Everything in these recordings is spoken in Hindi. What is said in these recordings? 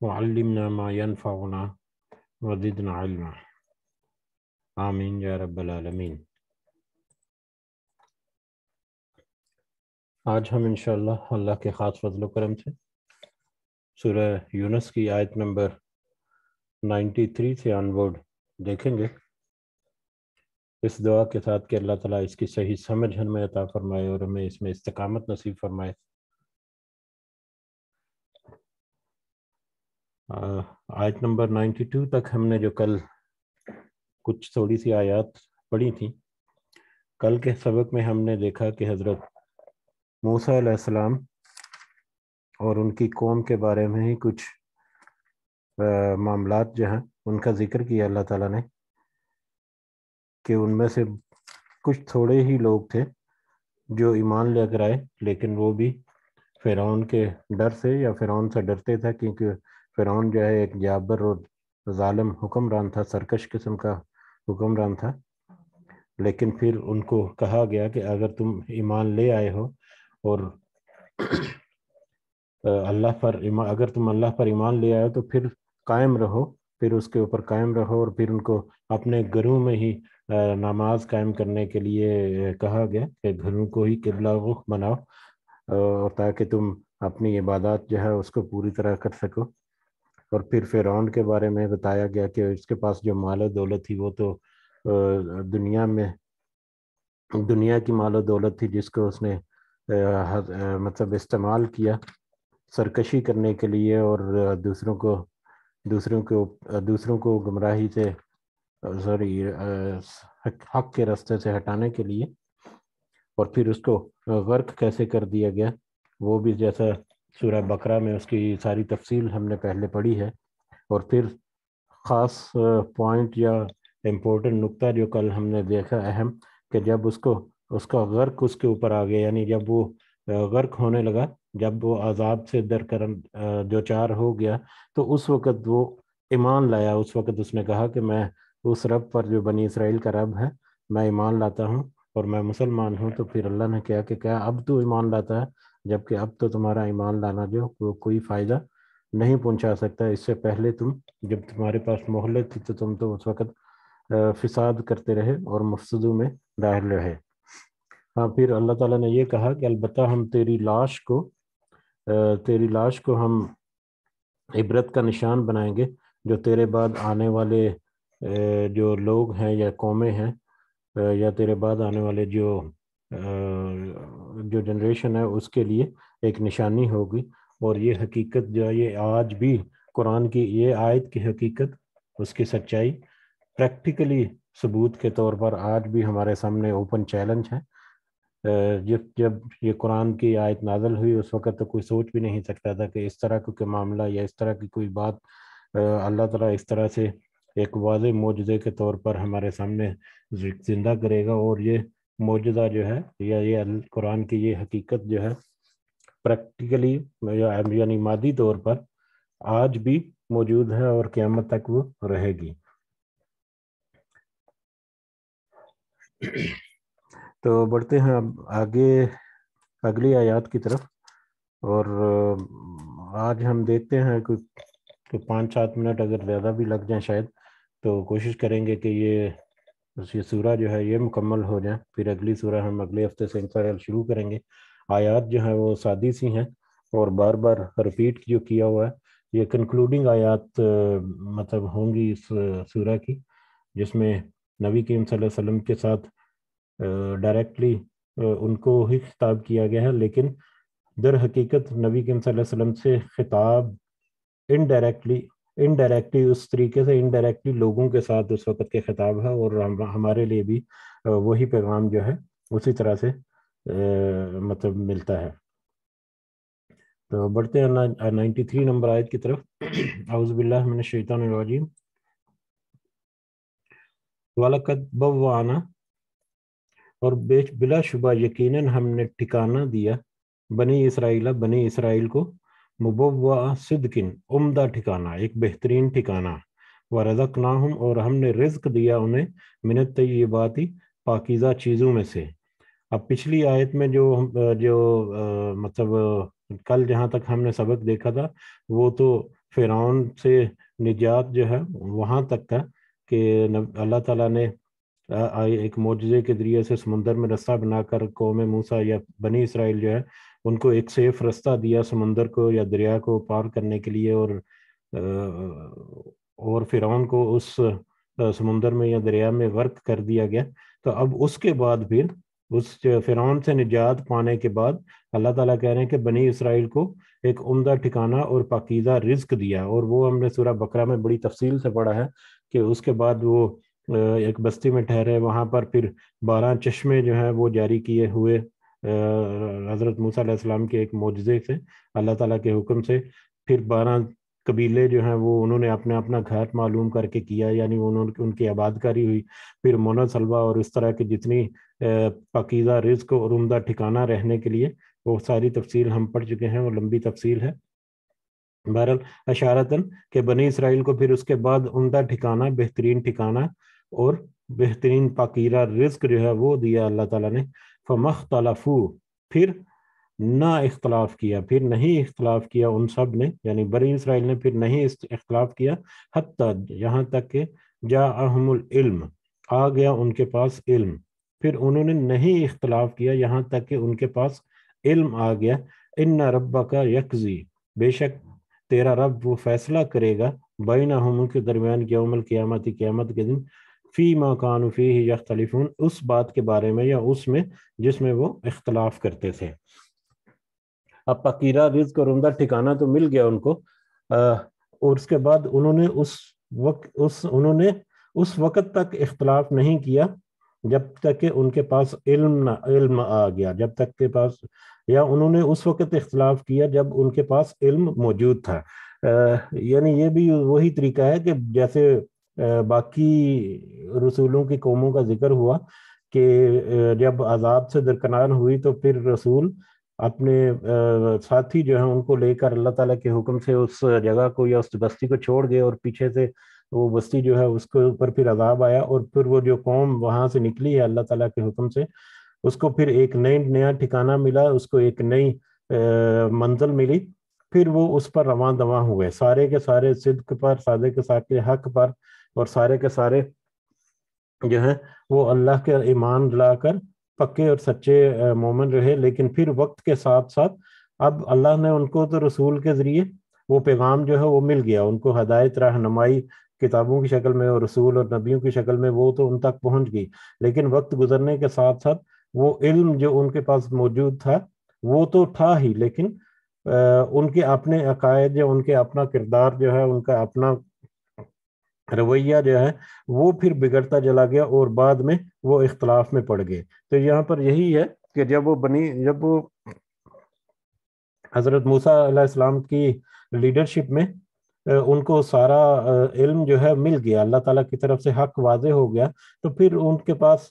वल्लिमना मा यनफ़अना वज़िदना इल्मा आमीन या रब्बल आलमीन आज हम इंशाअल्लाह अल्लाह के ख़ास फजल करम से सूरह यूनस की आयत नंबर 93 से अनवर्ड देखेंगे इस दुआ के साथ कि अल्लाह ताला इसकी सही समझ हमें अता फरमाए और हमें इसमें इस्तकामत नसीब फरमाए आयत नंबर 92 तक हमने जो कल कुछ थोड़ी सी आयत पढ़ी थी, कल के सबक में हमने देखा कि हज़रत मूसा और उनकी कौम के बारे में ही कुछ मामला जो हैं, उनका ज़िक्र किया अल्लाह ताला ने कि उनमें से कुछ थोड़े ही लोग थे जो ईमान लेकर आए, लेकिन वो भी फ़िरौन के डर से या फ़िरौन से डरते थे, क्योंकि फ़िरौन जो है एक जाबर और ालम हुक्मरान था, सरकश किस्म का हुक्मरान था। लेकिन फिर उनको कहा गया कि अगर तुम ईमान ले आए हो और अल्लाह पर अगर तुम अल्लाह पर ईमान ले आए हो तो फिर कायम रहो, फिर उसके ऊपर कायम रहो और फिर उनको अपने घरों में ही नमाज़ कायम करने के लिए कहा गया कि घरों को ही किबला रुख बनाओ और ताकि तुम अपनी इबादत जो है उसको पूरी तरह कर सको। और फिर फ़िरौन के बारे में बताया गया कि इसके पास जो माल दौलत थी वो तो दुनिया में, दुनिया की माल दौलत थी जिसको उसने मतलब इस्तेमाल किया सरकशी करने के लिए और दूसरों को दूसरों को दूसरों को गुमराही से, सॉरी हक के रास्ते से हटाने के लिए और फिर उसको वर्क कैसे कर दिया गया वो भी जैसा सूरह बकरा में उसकी सारी तफसील हमने पहले पढ़ी है और फिर ख़ास पॉइंट या इम्पोर्टेंट नुक्ता जो कल हमने देखा अहम कि जब उसको, उसका गर्क उसके ऊपर आ गया, यानी जब वो गर्क होने लगा, जब वो आज़ाब से दर कर जो चार हो गया तो उस वक़्त वो ईमान लाया। उस वक़्त उसने कहा कि मैं उस रब पर जो बनी इसराइल का रब है, मैं ईमान लाता हूँ और मैं मुसलमान हूँ तो फिर अल्लाह ने कहा कि क्या अब तो ईमान लाता है? जबकि अब तो तुम्हारा ईमान लाना जो वो कोई फ़ायदा नहीं पहुँचा सकता। इससे पहले तुम, जब तुम्हारे पास मोहलत थी तो तुम तो उस वक़्त फिसाद करते रहे और मफसदों में दाखिल रहे। हाँ फिर अल्लाह ताला ने ये कहा कि अलबत्ता हम तेरी लाश को तेरी लाश को हम इबरत का निशान बनाएँगे, जो तेरे बाद आने वाले जो लोग हैं या कौमें हैं या तेरे बाद आने वाले जो जो जनरेशन है, उसके लिए एक निशानी होगी। और ये हकीकत जो है, ये आज भी कुरान की, ये आयत की हकीकत, उसकी सच्चाई प्रैक्टिकली सबूत के तौर पर आज भी हमारे सामने ओपन चैलेंज है। जब जब ये कुरान की आयत नाजल हुई, उस वक़्त तो कोई सोच भी नहीं सकता था कि इस तरह का मामला या इस तरह की कोई बात अल्लाह ताला इस तरह से एक वाज मुजज़े के तौर पर हमारे सामने ज़िंदा करेगा। और ये मौजूदा जो है या ये कुरान की ये हकीकत जो है प्रैक्टिकली यानी मादी तौर पर आज भी मौजूद है और क़्यामत तक वो रहेगी। तो बढ़ते हैं अब आगे अगली आयात की तरफ़। और आज हम देखते हैं कि, कि पाँच सात मिनट अगर ज़्यादा भी लग जाए शायद तो कोशिश करेंगे कि ये ये सूरा जो है, ये मुकम्मल हो जाए। फिर अगली सूरा हम अगले हफ़्ते से इंशाल्लाह शुरू करेंगे। आयात जो है, वो सादी सी हैं और बार बार रिपीट जो किया हुआ है, ये कंक्लूडिंग आयात मतलब होंगी इस सूरा की, जिसमें नबी करीम वसल्लम के साथ डायरेक्टली उनको ही खिताब किया गया है। लेकिन दर हकीकत नबी करीम वसल्लम से खिताब इनडायरेक्टली इनडायरेक्टली उस तरीके से इनडायरेक्टली लोगों के साथ उस वक़्त के खिताब है और हम, हमारे लिए भी वही पैगाम जो है उसी तरह से मतलब मिलता है। तो बढ़ते हैं नाइन्टी थ्री नंबर आयत की तरफ़। आउज़बिल्लाशैतानरजीम वालकत बवाना और बेच बिला शुबा यकीनन हमने ठिकाना दिया बनी इसराइला बनी इसराइल को। मुबवा सिद्किन उम्दा ठिकाना एक बेहतरीन ठिकाना। व रजक नाहम और हमने रिज्क दिया उन्हें मिनत ये बात ही पाकिज़ा चीज़ों में से। अब पिछली आयत में जो जो आ, मतलब कल जहाँ तक हमने सबक देखा था वो तो फ़िरौन से निजात जो है वहाँ तक था कि अल्लाह ताला ने एक मोजे के ज़रिए से समुंदर में रास्ता बनाकर कौम मूसा या बनी इसराइल जो है उनको एक सेफ़ रास्ता दिया समुंदर को या दरिया को पार करने के लिए और और फ़िरौन को उस समुंदर में या दरिया में वर्क कर दिया गया। तो अब उसके बाद फिर उस फ़िरौन से निजात पाने के बाद अल्लाह ताला कह रहे हैं कि बनी इसराइल को एक उम्दा ठिकाना और पाकिज़ा रिज्क दिया। और वो हमने सूरा बकरा में बड़ी तफसील से पढ़ा है कि उसके बाद वो एक बस्ती में ठहरे। वहाँ पर फिर बारह चश्मे जो हैं वो जारी किए हुए हज़रत मूसा के एक मुजज़े से अल्लाह ताला के हुक्म से। फिर बारह कबीले जो हैं, वो उन्होंने अपने अपना घर मालूम करके किया, यानी उन्होंने उनकी आबादकारी हुई। फिर मोना सलवा और इस तरह की जितनी पकीज़ा रिज्क और उमदा ठिकाना रहने के लिए, वो सारी तफसील हम पढ़ चुके हैं, वो लंबी तफसील है। बहरल अशारतन के बनी इसराइल को फिर उसके बाद उमदा ठिकाना, बेहतरीन ठिकाना और बेहतरीन पाकीरा रिज्क जो है, वो दिया अल्लाह ताला ने। फमख तलाफू फिर ना इख्तलाफ किया, फिर नहीं इख्तलाफ किया उन सबने, यानी बनी इसराइल ने फिर नहीं इख्तलाफ किया हती यहाँ तक के जा अहमुल इल्म, आ गया उनके पास इल्म, फिर उन्होंने नहीं इख्तलाफ किया, यहाँ तक कि उनके पास इल्म आ गया इन रब्बा का यकजी, बेशक तेरा रब वो फैसला करेगा बैन हम के दरमियान यौमल क़्यामत क़्यामत के दिन फ़ी मकान फ़ी यख्तलिफून उस बात के बारे में या उसमें जिसमें वो इख्तलाफ करते थे। अब पकीरा रिज्क और उमदा ठिकाना तो मिल गया उनको। आ, और उसके बाद उन्होंने उस वक्त उस उन्होंने उस वक्त तक इख्तलाफ नहीं किया जब तक कि उनके पास इल्म ना इल्म आ गया जब तक के पास या उन्होंने उस वक्त इख्तलाफ किया जब उनके पास इल्म मौजूद था। यानी ये भी वही तरीका है कि जैसे बाकी रसूलों की कौमों का ज़िक्र हुआ कि जब आज़ाब से दरकनार हुई तो फिर रसूल अपने साथी जो है उनको लेकर अल्लाह ताला के हुक्म से उस जगह को या उस बस्ती को छोड़ गए और पीछे से वो बस्ती जो है उसके ऊपर फिर अजाब आया और फिर वो जो कौम वहाँ से निकली है अल्लाह ताला के हुक्म से, उसको फिर एक नई, नया ठिकाना मिला, उसको एक नई मंजिल मिली। फिर वो उस पर रवा दवा हुए। सारे के सारे सिद्क पर, सादे के साथ के हक पर और सारे के सारे जो है वो अल्लाह के ईमान लाकर पक्के और सच्चे मोमन रहे। लेकिन फिर वक्त के साथ साथ अब अल्लाह ने उनको तो रसूल के ज़रिए वो पैगाम जो है वो मिल गया। उनको हदायत रहनमाई किताबों की शक्ल में और रसूल और नबियों की शक्ल में वो तो उन तक पहुँच गई। लेकिन वक्त गुजरने के साथ साथ वो इल्म जो उनके पास मौजूद था वो तो था ही। लेकिन आ, उनके अपने अकायद या उनके अपना किरदार जो है उनका अपना रवैया जो है, वो फिर बिगड़ता चला गया और बाद में वो इख्तलाफ में पड़ गए। तो यहाँ पर यही है कि जब वो बनी, जब वो हज़रत मूसा की लीडरशिप में उनको सारा इल्म जो है मिल गया, अल्लाह ताला की तरफ़ से हक वाजे हो गया तो फिर उनके पास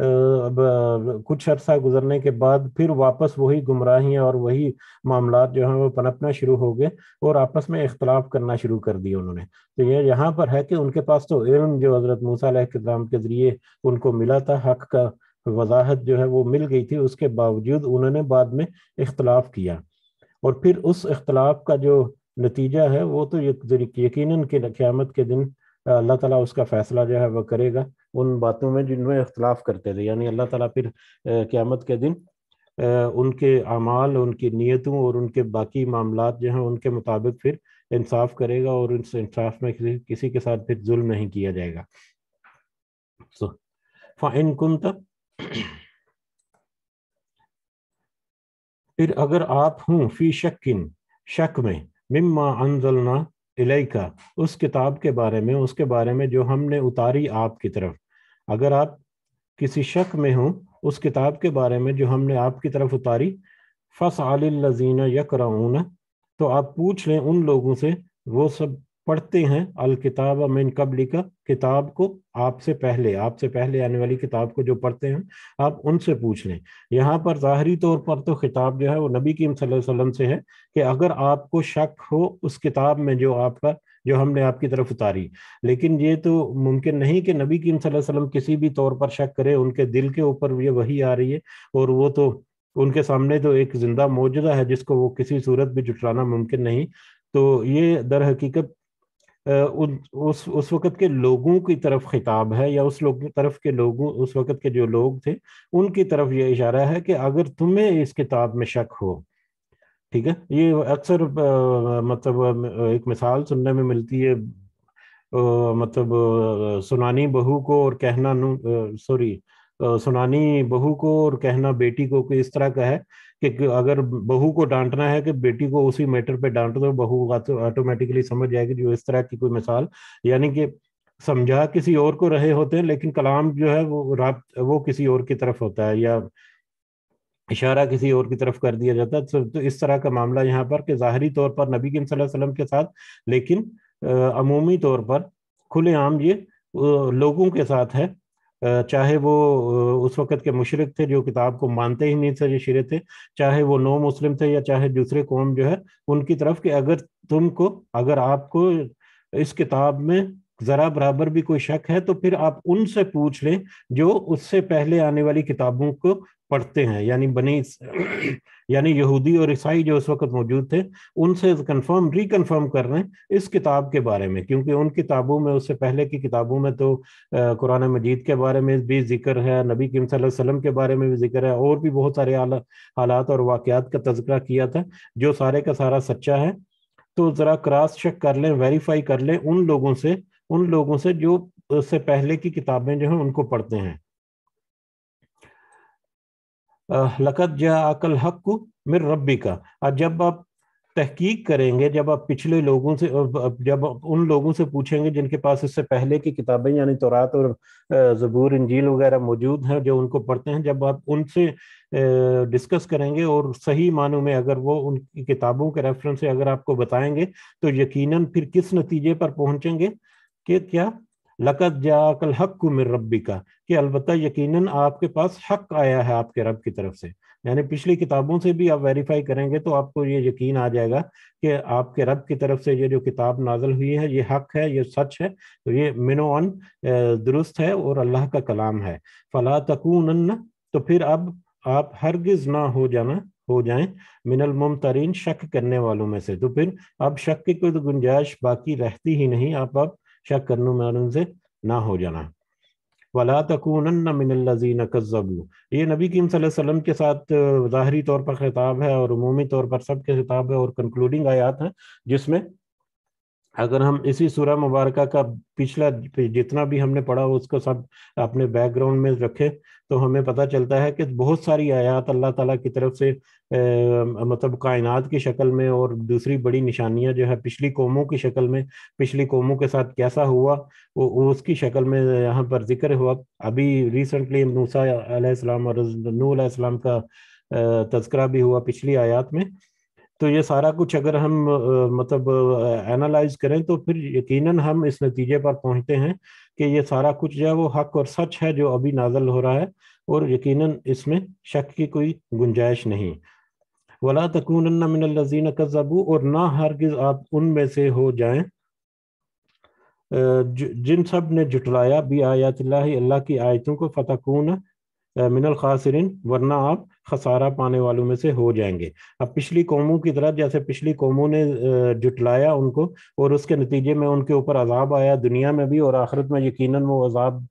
कुछ अर्सा गुजरने के बाद फिर वापस वही गुमराहियाँ और वही मामला जो हैं वो पनपना शुरू हो गए और आपस में इख्तलाफ करना शुरू कर दिए उन्होंने। तो ये यह यहाँ पर है कि उनके पास तो इल्म जो हज़रत मूसा के ज़रिए उनको मिला था, हक का वजाहत जो है वो मिल गई थी, उसके बावजूद उन्होंने बाद में इख्तलाफ किया। और फिर उस इख्तलाफ का जो नतीजा है वो तो यकीन के क़्यामत के दिन अल्लाह ताला उसका फैसला जो है वह करेगा। उन बातों में जिनमें इख्तलाफ करते थे। यानी अल्लाह ताला फिर क़्यामत के दिन उनके अमाल, उनकी नीयतों और उनके बाकी मामला जो हैं, उनके मुताबिक फिर इंसाफ करेगा और इस इंसाफ में किसी किसी के साथ फिर जुल्म नहीं किया जाएगा। सो फ़ाइन कुन फिर अगर आप हूँ, फ़ी शक्किन, शक में, मिम्मा अनजलना इलेका, उस किताब के बारे में, उसके बारे में जो हमने उतारी आपकी तरफ़। अगर आप किसी शक में हो, उस किताब के बारे में जो हमने आपकी तरफ़ उतारी फस लजीना यक तो आप पूछ लें उन लोगों से, वो सब पढ़ते हैं, अल किताब मिन कबली का, किताब को आपसे पहले आपसे पहले आने वाली किताब को जो पढ़ते हैं, आप उनसे पूछ लें। यहाँ पर ज़ाहरी तौर पर तो खिताब जो है वो नबी की वसल्लम से है कि अगर आपको शक हो उस किताब में जो आपका, जो हमने आपकी तरफ़ उतारी। लेकिन ये तो मुमकिन नहीं कि नबी की वसल्लम किसी भी तौर पर शक करे, उनके दिल के ऊपर ये वही आ रही है और वो तो उनके सामने तो एक ज़िंदा मौजूदा है जिसको वो किसी सूरत भी जुटलाना मुमकिन नहीं। तो ये दर हकीकत उस उस वक्त के लोगों की तरफ़ खिताब है या उस लोग, तरफ़ के लोगों, उस वक्त के जो लोग थे, उनकी तरफ़ ये इशारा है कि अगर तुम्हें इस किताब में शक हो, ठीक है? ये अक्सर मतलब एक मिसाल सुनने में मिलती है मतलब सुनानी बहू को और कहना सॉरी सुनानी बहू को और कहना बेटी को कि इस तरह का है कि अगर बहू को डांटना है कि बेटी को उसी मैटर पे डांट दो बहू ऑटोमेटिकली समझ जाएगी जो इस तरह की कोई मिसाल यानी कि समझा किसी और को रहे होते हैं लेकिन कलाम जो है वो रात वो किसी और की तरफ़ होता है या इशारा किसी और की तरफ़ कर दिया जाता है। तो, तो इस तरह का मामला यहाँ पर कि ज़ाहरी तौर पर नबी वसल्लम के साथ लेकिन अमूमी तौर पर खुलेआम ये लोगों के साथ है चाहे वो उस वक्त के मुशरक थे जो किताब को मानते ही नहीं थे शिरे थे, चाहे वो नो मुस्लिम थे या चाहे दूसरे कौम जो है, उनकी तरफ़ कि अगर तुमको, अगर आपको इस किताब में जरा बराबर भी कोई शक है तो फिर आप उनसे पूछ लें जो उससे पहले आने वाली किताबों को पढ़ते हैं, यानी बनी यानी यहूदी और ईसाई जो उस वक्त मौजूद थे, उनसे कंफर्म रिकन्फर्म कर रहे हैं इस किताब के बारे में, क्योंकि उन किताबों में, उससे पहले की किताबों में तो कुरान मजीद के बारे में भी ज़िक्र है, नबी किम वसल्लम के बारे में भी ज़िक्र है, और भी बहुत सारे हालात और वाकयात का तस्करा किया था, जो सारे का सारा सच्चा है। तो ज़रा क्रॉस चेक कर लें वेरीफाई कर लें उन लोगों से, उन लोगों से जो, उससे पहले की किताबें जो हैं, उनको पढ़ते हैं। लकत जा अकल हक को मिर रबी का और जब आप तहकीक करेंगे, जब आप पिछले लोगों से जब उन लोगों से पूछेंगे जिनके पास इससे पहले की किताबें, यानी तौरात और ज़बूर, इंजील वगैरह मौजूद हैं, जो उनको पढ़ते हैं, जब आप उनसे डिस्कस करेंगे और सही मानों में अगर वो उनकी किताबों के रेफरेंस से अगर आपको बताएँगे तो यकीनन फिर किस नतीजे पर पहुँचेंगे कि क्या लकत जाकल हक को मिर रबी का कि अलबत्ता यकीनन आपके पास हक आया है आपके रब की तरफ़ से। यानी पिछली किताबों से भी आप वेरीफाई करेंगे तो आपको ये यकीन आ जाएगा कि आपके रब की तरफ़ से ये जो किताब नाजल हुई है, ये हक है, ये सच है तो ये मिनोन दुरुस्त है और अल्लाह का कलाम है। फला तकून तो फिर अब आप हरगिज ना हो जाना, हो जाएँ मिनल मुमतरीन, शक करने वालों में से। तो फिर अब शक की कोई गुंजाइश बाकी रहती ही नहीं। आप अब शक करने में उनसे ना हो जाना। वला तकून मिनल्लजीन कज़बू ये नबी करीम वसल्लम के साथ ज़ाहरी तौर पर खिताब है और अमूमी तौर पर सब के खिताब है और कंक्लूडिंग आयात हैं, जिसमें अगर हम इसी सूरह मुबारक का पिछला जितना भी हमने पढ़ा उसको सब अपने बैकग्राउंड में रखे तो हमें पता चलता है कि बहुत सारी आयात अल्लाह ताला की तरफ़ से ए, मतलब कायनात की शक्ल में और दूसरी बड़ी निशानियाँ जो है पिछली कौमों की शक्ल में पिछली कौमों के साथ कैसा हुआ वो, उसकी शक्ल में यहाँ पर ज़िक्र हुआ। अभी रिसेंटली मूसा और नू का तस्करा भी हुआ पिछली आयात में। तो ये सारा कुछ अगर हम मतलब एनालाइज करें तो फिर यकीनन हम इस नतीजे पर पहुँचते हैं कि ये सारा कुछ जो है वो हक और सच है जो अभी नाजल हो रहा है और यकीनन इसमें शक की कोई गुंजाइश नहीं। वला तकून मिनजीन कज़बू और ना हरगिज आप उनमें से हो जाएँ जिन सबने जुटलाया भी आयात अल्लाह की आयतों को फतकून मिनल खासरिन, वरना आप खसारा पाने वालों में से हो जाएँगे। अब पिछली कौमों की तरह, जैसे पिछली कौमों ने जुटलाया उनको और उसके नतीजे में उनके ऊपर अजाब आया दुनिया में भी और आखिरत में यकीनन वो अजाब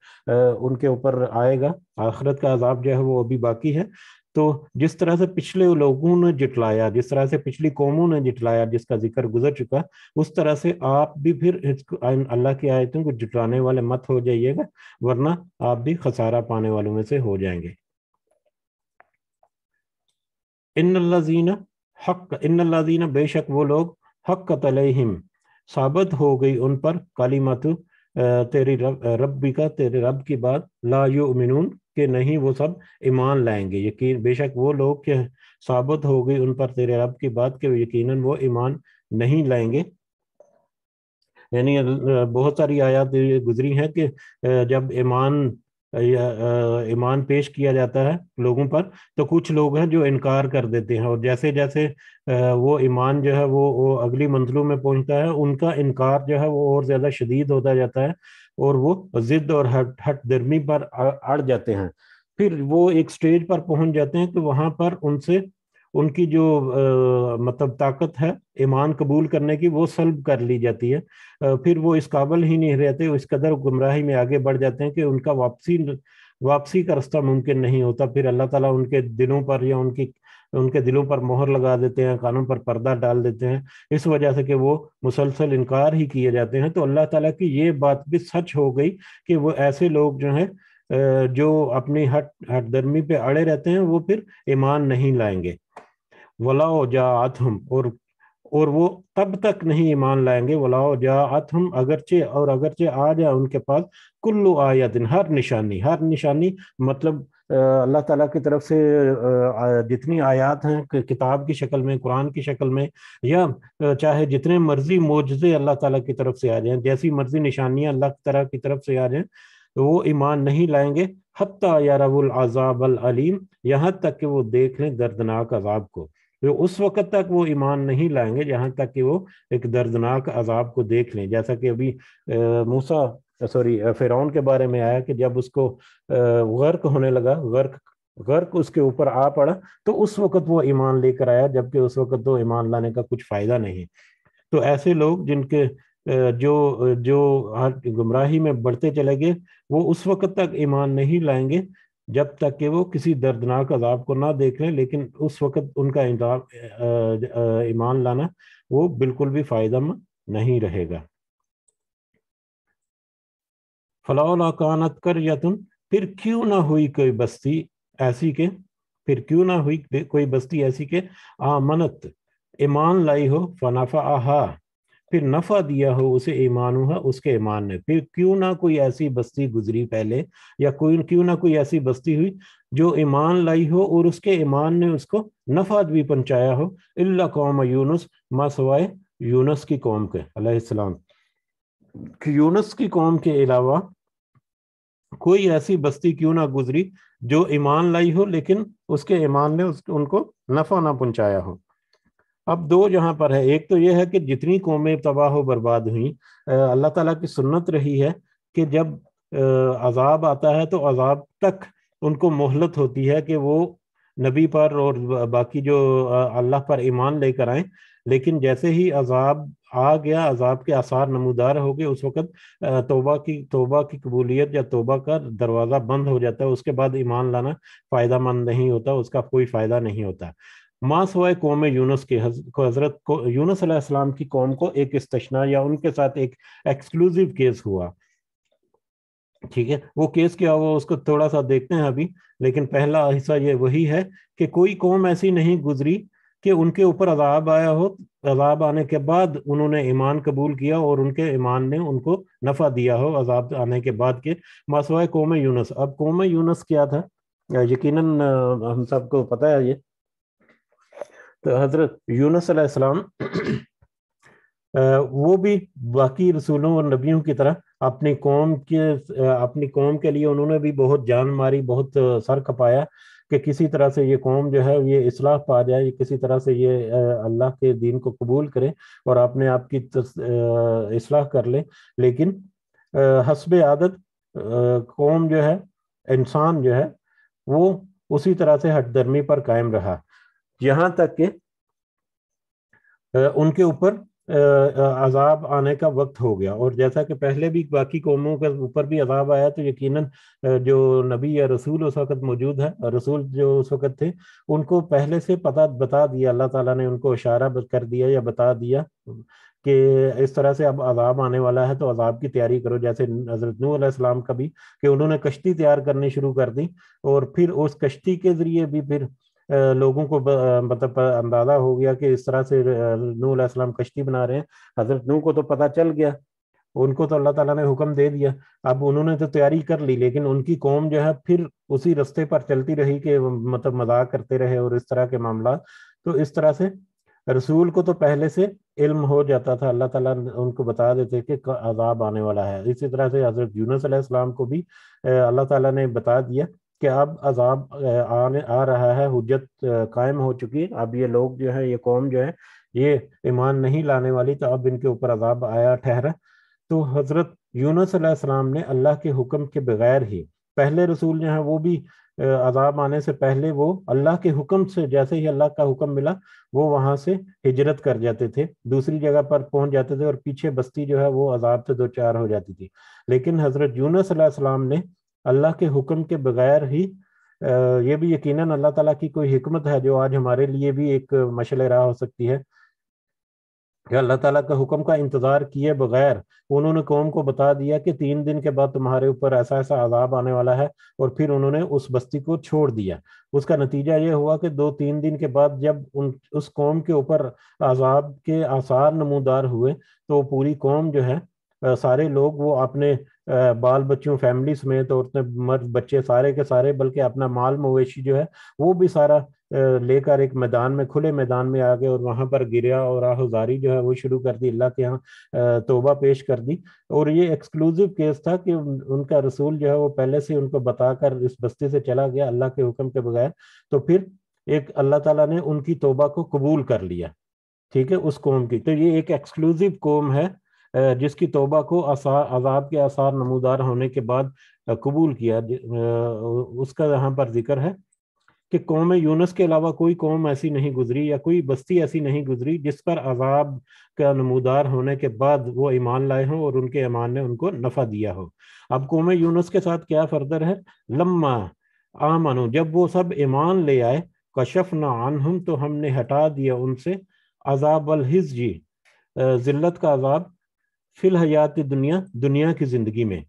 उनके ऊपर आएगा। आखिरत का अजाब जो है वो अभी बाकी है। तो जिस तरह से पिछले लोगों ने जिटलाया, जिस तरह से पिछली कौमों ने जिटलाया जिसका ज़िक्र गुजर चुका, उस तरह से आप भी फिर अल्लाह की आयतों को जुटाने वाले मत हो जाइएगा, वरना आप भी खसारा पाने वालों में से हो जाएँगे। इन हक इन बेशक वो लोग हक तलहिम साबित हो गई उन पर काली मत तेरी रब, रब्बी का, तेरे रब की बात, ला युमिनून कि नहीं, वो सब ईमान लाएँगे। यकीन, बेशक वो लोग के साबित हो गई उन पर तेरे रब की बात के यकीनन वो ईमान नहीं लाएँगे। यानी बहुत सारी आयात गुजरी हैं कि जब ईमान ईमान पेश किया जाता है लोगों पर तो कुछ लोग हैं जो इनकार कर देते हैं। और जैसे जैसे वो ईमान जो है वो, वो अगली मंजिलों में पहुँचता है उनका इनकार जो है वो और ज़्यादा शदीद होता जाता है और वो जिद और हट हट दर्मी पर अड़ जाते हैं। फिर वो एक स्टेज पर पहुँच जाते हैं तो वहाँ पर उनसे उनकी जो आ, मतलब ताकत है ईमान कबूल करने की वो सल्ब कर ली जाती है। आ, फिर वो इस काबल ही नहीं रहते इस कदर गुमराही में आगे बढ़ जाते हैं कि उनका वापसी वापसी का रास्ता मुमकिन नहीं होता। फिर अल्लाह ताला उनके दिलों पर या उनकी उनके दिलों पर मोहर लगा देते हैं कानों पर पर्दा डाल देते हैं। इस वजह से कि वो मुसलसल इनकार ही किए जाते हैं। तो अल्लाह ताला की ये बात भी सच हो गई कि वो ऐसे लोग जो हैं जो अपनी हट हट दर्मी पे अड़े रहते हैं, वो फिर ईमान नहीं लाएँगे। वलाओ जा जातहम और और वो तब तक नहीं ईमान लाएँगे। वलाओ जातहम अगरचे, और अगरचे आ जाए उनके पास। कुल्लु आयतिन, हर निशानी हर निशानी मतलब अल्लाह ताला की तरफ़ से जितनी आयात हैं किताब की शक्ल में, कुरान की शक्ल में, या चाहे जितने मर्ज़ी मोजे अल्लाह ताला की तरफ़ से आ जाएँ, जैसी मर्ज़ी निशानियाँ अल्लाह ताला की तरफ़ से आ जाएँ तो वो ईमान नहीं लाएँगे। अजाब अलीम, यहाँ तक कि वो देख लें दर्दनाक अजाब को। तो उस वक्त तक वो ईमान नहीं लाएँगे, जहाँ तक कि वो एक दर्दनाक अजाब को देख लें। जैसा कि अभी मूसा, सॉरी फिरौन के बारे में आया कि जब उसको गर्क होने लगा, गर्क गर्क उसके ऊपर आ पड़ा तो उस वक्त वो ईमान लेकर आया, जबकि उस वक्त तो ईमान लाने का कुछ फ़ायदा नहीं। तो ऐसे लोग जिनके जो जो गुमराही में बढ़ते चले गए, वो उस वक्त तक ईमान नहीं लाएँगे, जब तक कि वो किसी दर्दनाक अजाब को ना देख लें, लेकिन उस वक्त उनका ईमान लाना वो बिल्कुल भी फ़ायदेमंद नहीं रहेगा। फलाउला कानत कर यतुन फिर क्यों ना हुई कोई बस्ती ऐसी के, फिर क्यों ना हुई कोई बस्ती ऐसी के, आमनत, ईमान लाई हो, फनाफा आहा। फिर नफा दिया हो उसे ईमान हुआ उसके ईमान ने फिर क्यों ना कोई ऐसी बस्ती गुजरी पहले या कोई क्यों ना कोई ऐसी बस्ती हुई जो ईमान लाई हो और उसके ईमान ने उसको नफा भी पहुँचाया हो? इल्ला कौम यूनुस मा सवाए यूनस की कौम के अलैहिस्सलाम यूनस की कौम के अलावा कोई ऐसी बस्ती क्यों ना गुजरी जो ईमान लाई हो लेकिन उसके ईमान ने उस, उनको नफा ना पहुँचाया हो? अब दो जहाँ पर है, एक तो यह है कि जितनी कौमें तबाह व बर्बाद हुई अल्लाह ताला की सुन्नत रही है कि जब अजाब आता है तो अजाब तक उनको मोहलत होती है कि वो नबी पर और बाकी जो अल्लाह पर ईमान लेकर आए। लेकिन जैसे ही अजाब आ गया, अजाब के आसार नमूदार हो गए, उस वक्त तोबा की तोबा की कबूलियत या तोबा का दरवाज़ा बंद हो जाता है, उसके बाद ईमान लाना फ़ायदा मंद नहीं होता, उसका कोई फ़ायदा नहीं होता। माँ सवाए कौम यूनस के हज़रत को, यूनस अलैहिस्सलाम की कौम को एक इस्तना या उनके साथ एक एक्सक्लूसिव केस हुआ। ठीक है? वो केस क्या हुआ उसको थोड़ा सा देखते हैं अभी, लेकिन पहला हिस्सा ये वही है कि कोई कौम ऐसी नहीं गुजरी कि उनके ऊपर अजाब आया हो, अजाब आने के बाद उन्होंने ईमान कबूल किया और उनके ईमान ने उनको नफ़ा दिया हो अजाब आने के बाद के मासवाए कौम यूनस। अब कौम यूनस क्या था? यकीनन हम सबको पता है ये तो हज़रत यूनस अलैहिस्सलाम वो भी बाकी रसूलों और नबियों की तरह अपनी कौम के अपनी कौम के लिए उन्होंने भी बहुत जान मारी, बहुत सर खपाया कि किसी तरह से ये कौम जो है ये इसलाह पा जाए, ये किसी तरह से ये अल्लाह के दीन को कबूल करे और अपने आप की इसलाह कर ले। लेकिन हसब आदत कौम जो है, इंसान जो है, वो उसी तरह से हटदर्मी पर कायम रहा। यहाँ तक कि उनके ऊपर अजाब आने का वक्त हो गया। और जैसा कि पहले भी बाकी कौमों के ऊपर भी अजाब आया तो यकीनन जो नबी या रसूल उस वक्त मौजूद है, रसूल जो उस वक्त थे, उनको पहले से पता, बता दिया, अल्लाह ताला ने उनको इशारा कर दिया या बता दिया कि इस तरह से अब अजाब आने वाला है तो अजाब की तैयारी करो। जैसे हज़रत नू अलैहिस्सलाम का भी, कि उन्होंने कश्ती तैयार करनी शुरू कर दी, और फिर उस कश्ती के ज़रिए भी फिर लोगों को मतलब अंदाज़ा हो गया कि इस तरह से नू अलैहिस्सलाम कश्ती बना रहे हैं। हज़रत नू को तो पता चल गया। उनको तो अल्लाह ताला ने हुक्म दे दिया। अब उन्होंने तो तैयारी कर ली, लेकिन उनकी कौम जो है फिर उसी रास्ते पर चलती रही कि मतलब मज़ाक करते रहे और इस तरह के मामला। तो इस तरह से रसूल को तो पहले से इल्म हो जाता था। अल्लाह ताला उनको बता देते कि अजाब आने वाला है। इसी तरह से हज़रत यूनस को भी अल्लाह ताला ने बता दिया। कि अब अजाब आने, आ रहा है, हुज्जत कायम हो चुकी। अब ये लोग जो है, ये कौम जो है, ये ईमान नहीं लाने वाली तो अब इनके ऊपर अजाब आया ठहरा। तो हज़रत यूनस सलाम ने अल्लाह के हुक्म के बगैर ही, पहले रसूल जो है, वो भी अजाब आने से पहले वो अल्लाह के हुक्म से, जैसे ही अल्लाह का हुक्म मिला, वो वहाँ से हिजरत कर जाते थे। दूसरी जगह पर पहुँच जाते थे और पीछे बस्ती जो है, वो अजाब से दो चार हो जाती थी। लेकिन हज़रत यूनस सलाम ने अल्लाह के हुक्म के बगैर ही ये भी यकीनन अल्लाह ताला की कोई हिकमत है जो आज हमारे लिए भी एक मशल राह हो सकती है? कि अल्लाह ताला के हुक्म का इंतज़ार किए बगैर उन्होंने कौम को बता दिया कि तीन दिन के बाद तुम्हारे ऊपर ऐसा ऐसा आजाब आने वाला है और फिर उन्होंने उस बस्ती को छोड़ दिया? उसका नतीजा ये हुआ कि दो तीन दिन के बाद जब उन, उस कौम के ऊपर आजाब के आसार नमूदार हुए तो पूरी कौम जो है सारे लोग वो अपने बाल बच्चों फैमिली समेत औरतें मर्द बच्चे सारे के सारे, बल्कि अपना माल मवेशी जो है, वो भी सारा लेकर एक मैदान में, खुले मैदान में आ गए और वहाँ पर गिरा और आहुजारी जो है वो शुरू कर दी, अल्लाह के यहाँ तोबा पेश कर दी। और ये एक्सक्लूसिव केस था कि उनका रसूल जो है वो पहले से उनको बताकर इस बस्ती से चला गया, अल्लाह के हुक्म के बगैर। तो फिर एक अल्लाह ताला ने उनकी तोबा को कबूल कर लिया, ठीक है, उस कौम की। तो ये एक एक्सक्लूसिव कौम है जिसकी तोबा को अजाब के आसार नमूदार होने के बाद कबूल किया। उसका यहाँ पर ज़िक्र है कि कौम यूनस के अलावा कोई कौम ऐसी नहीं गुजरी या कोई बस्ती ऐसी नहीं गुजरी जिस पर अजाब का नमूदार होने के बाद वो ईमान लाए हों और उनके ईमान ने उनको नफ़ा दिया हो। अब कौम यूनस के साथ क्या फर्दर है? लम्मा आमनो, जब वो सब ईमान ले आए कशफ न आन हम तो हमने हटा दिया उनसे अजाब अलहिजी जिल्लत का अजाब फिल हयात दुनिया दुनिया की ज़िंदगी में।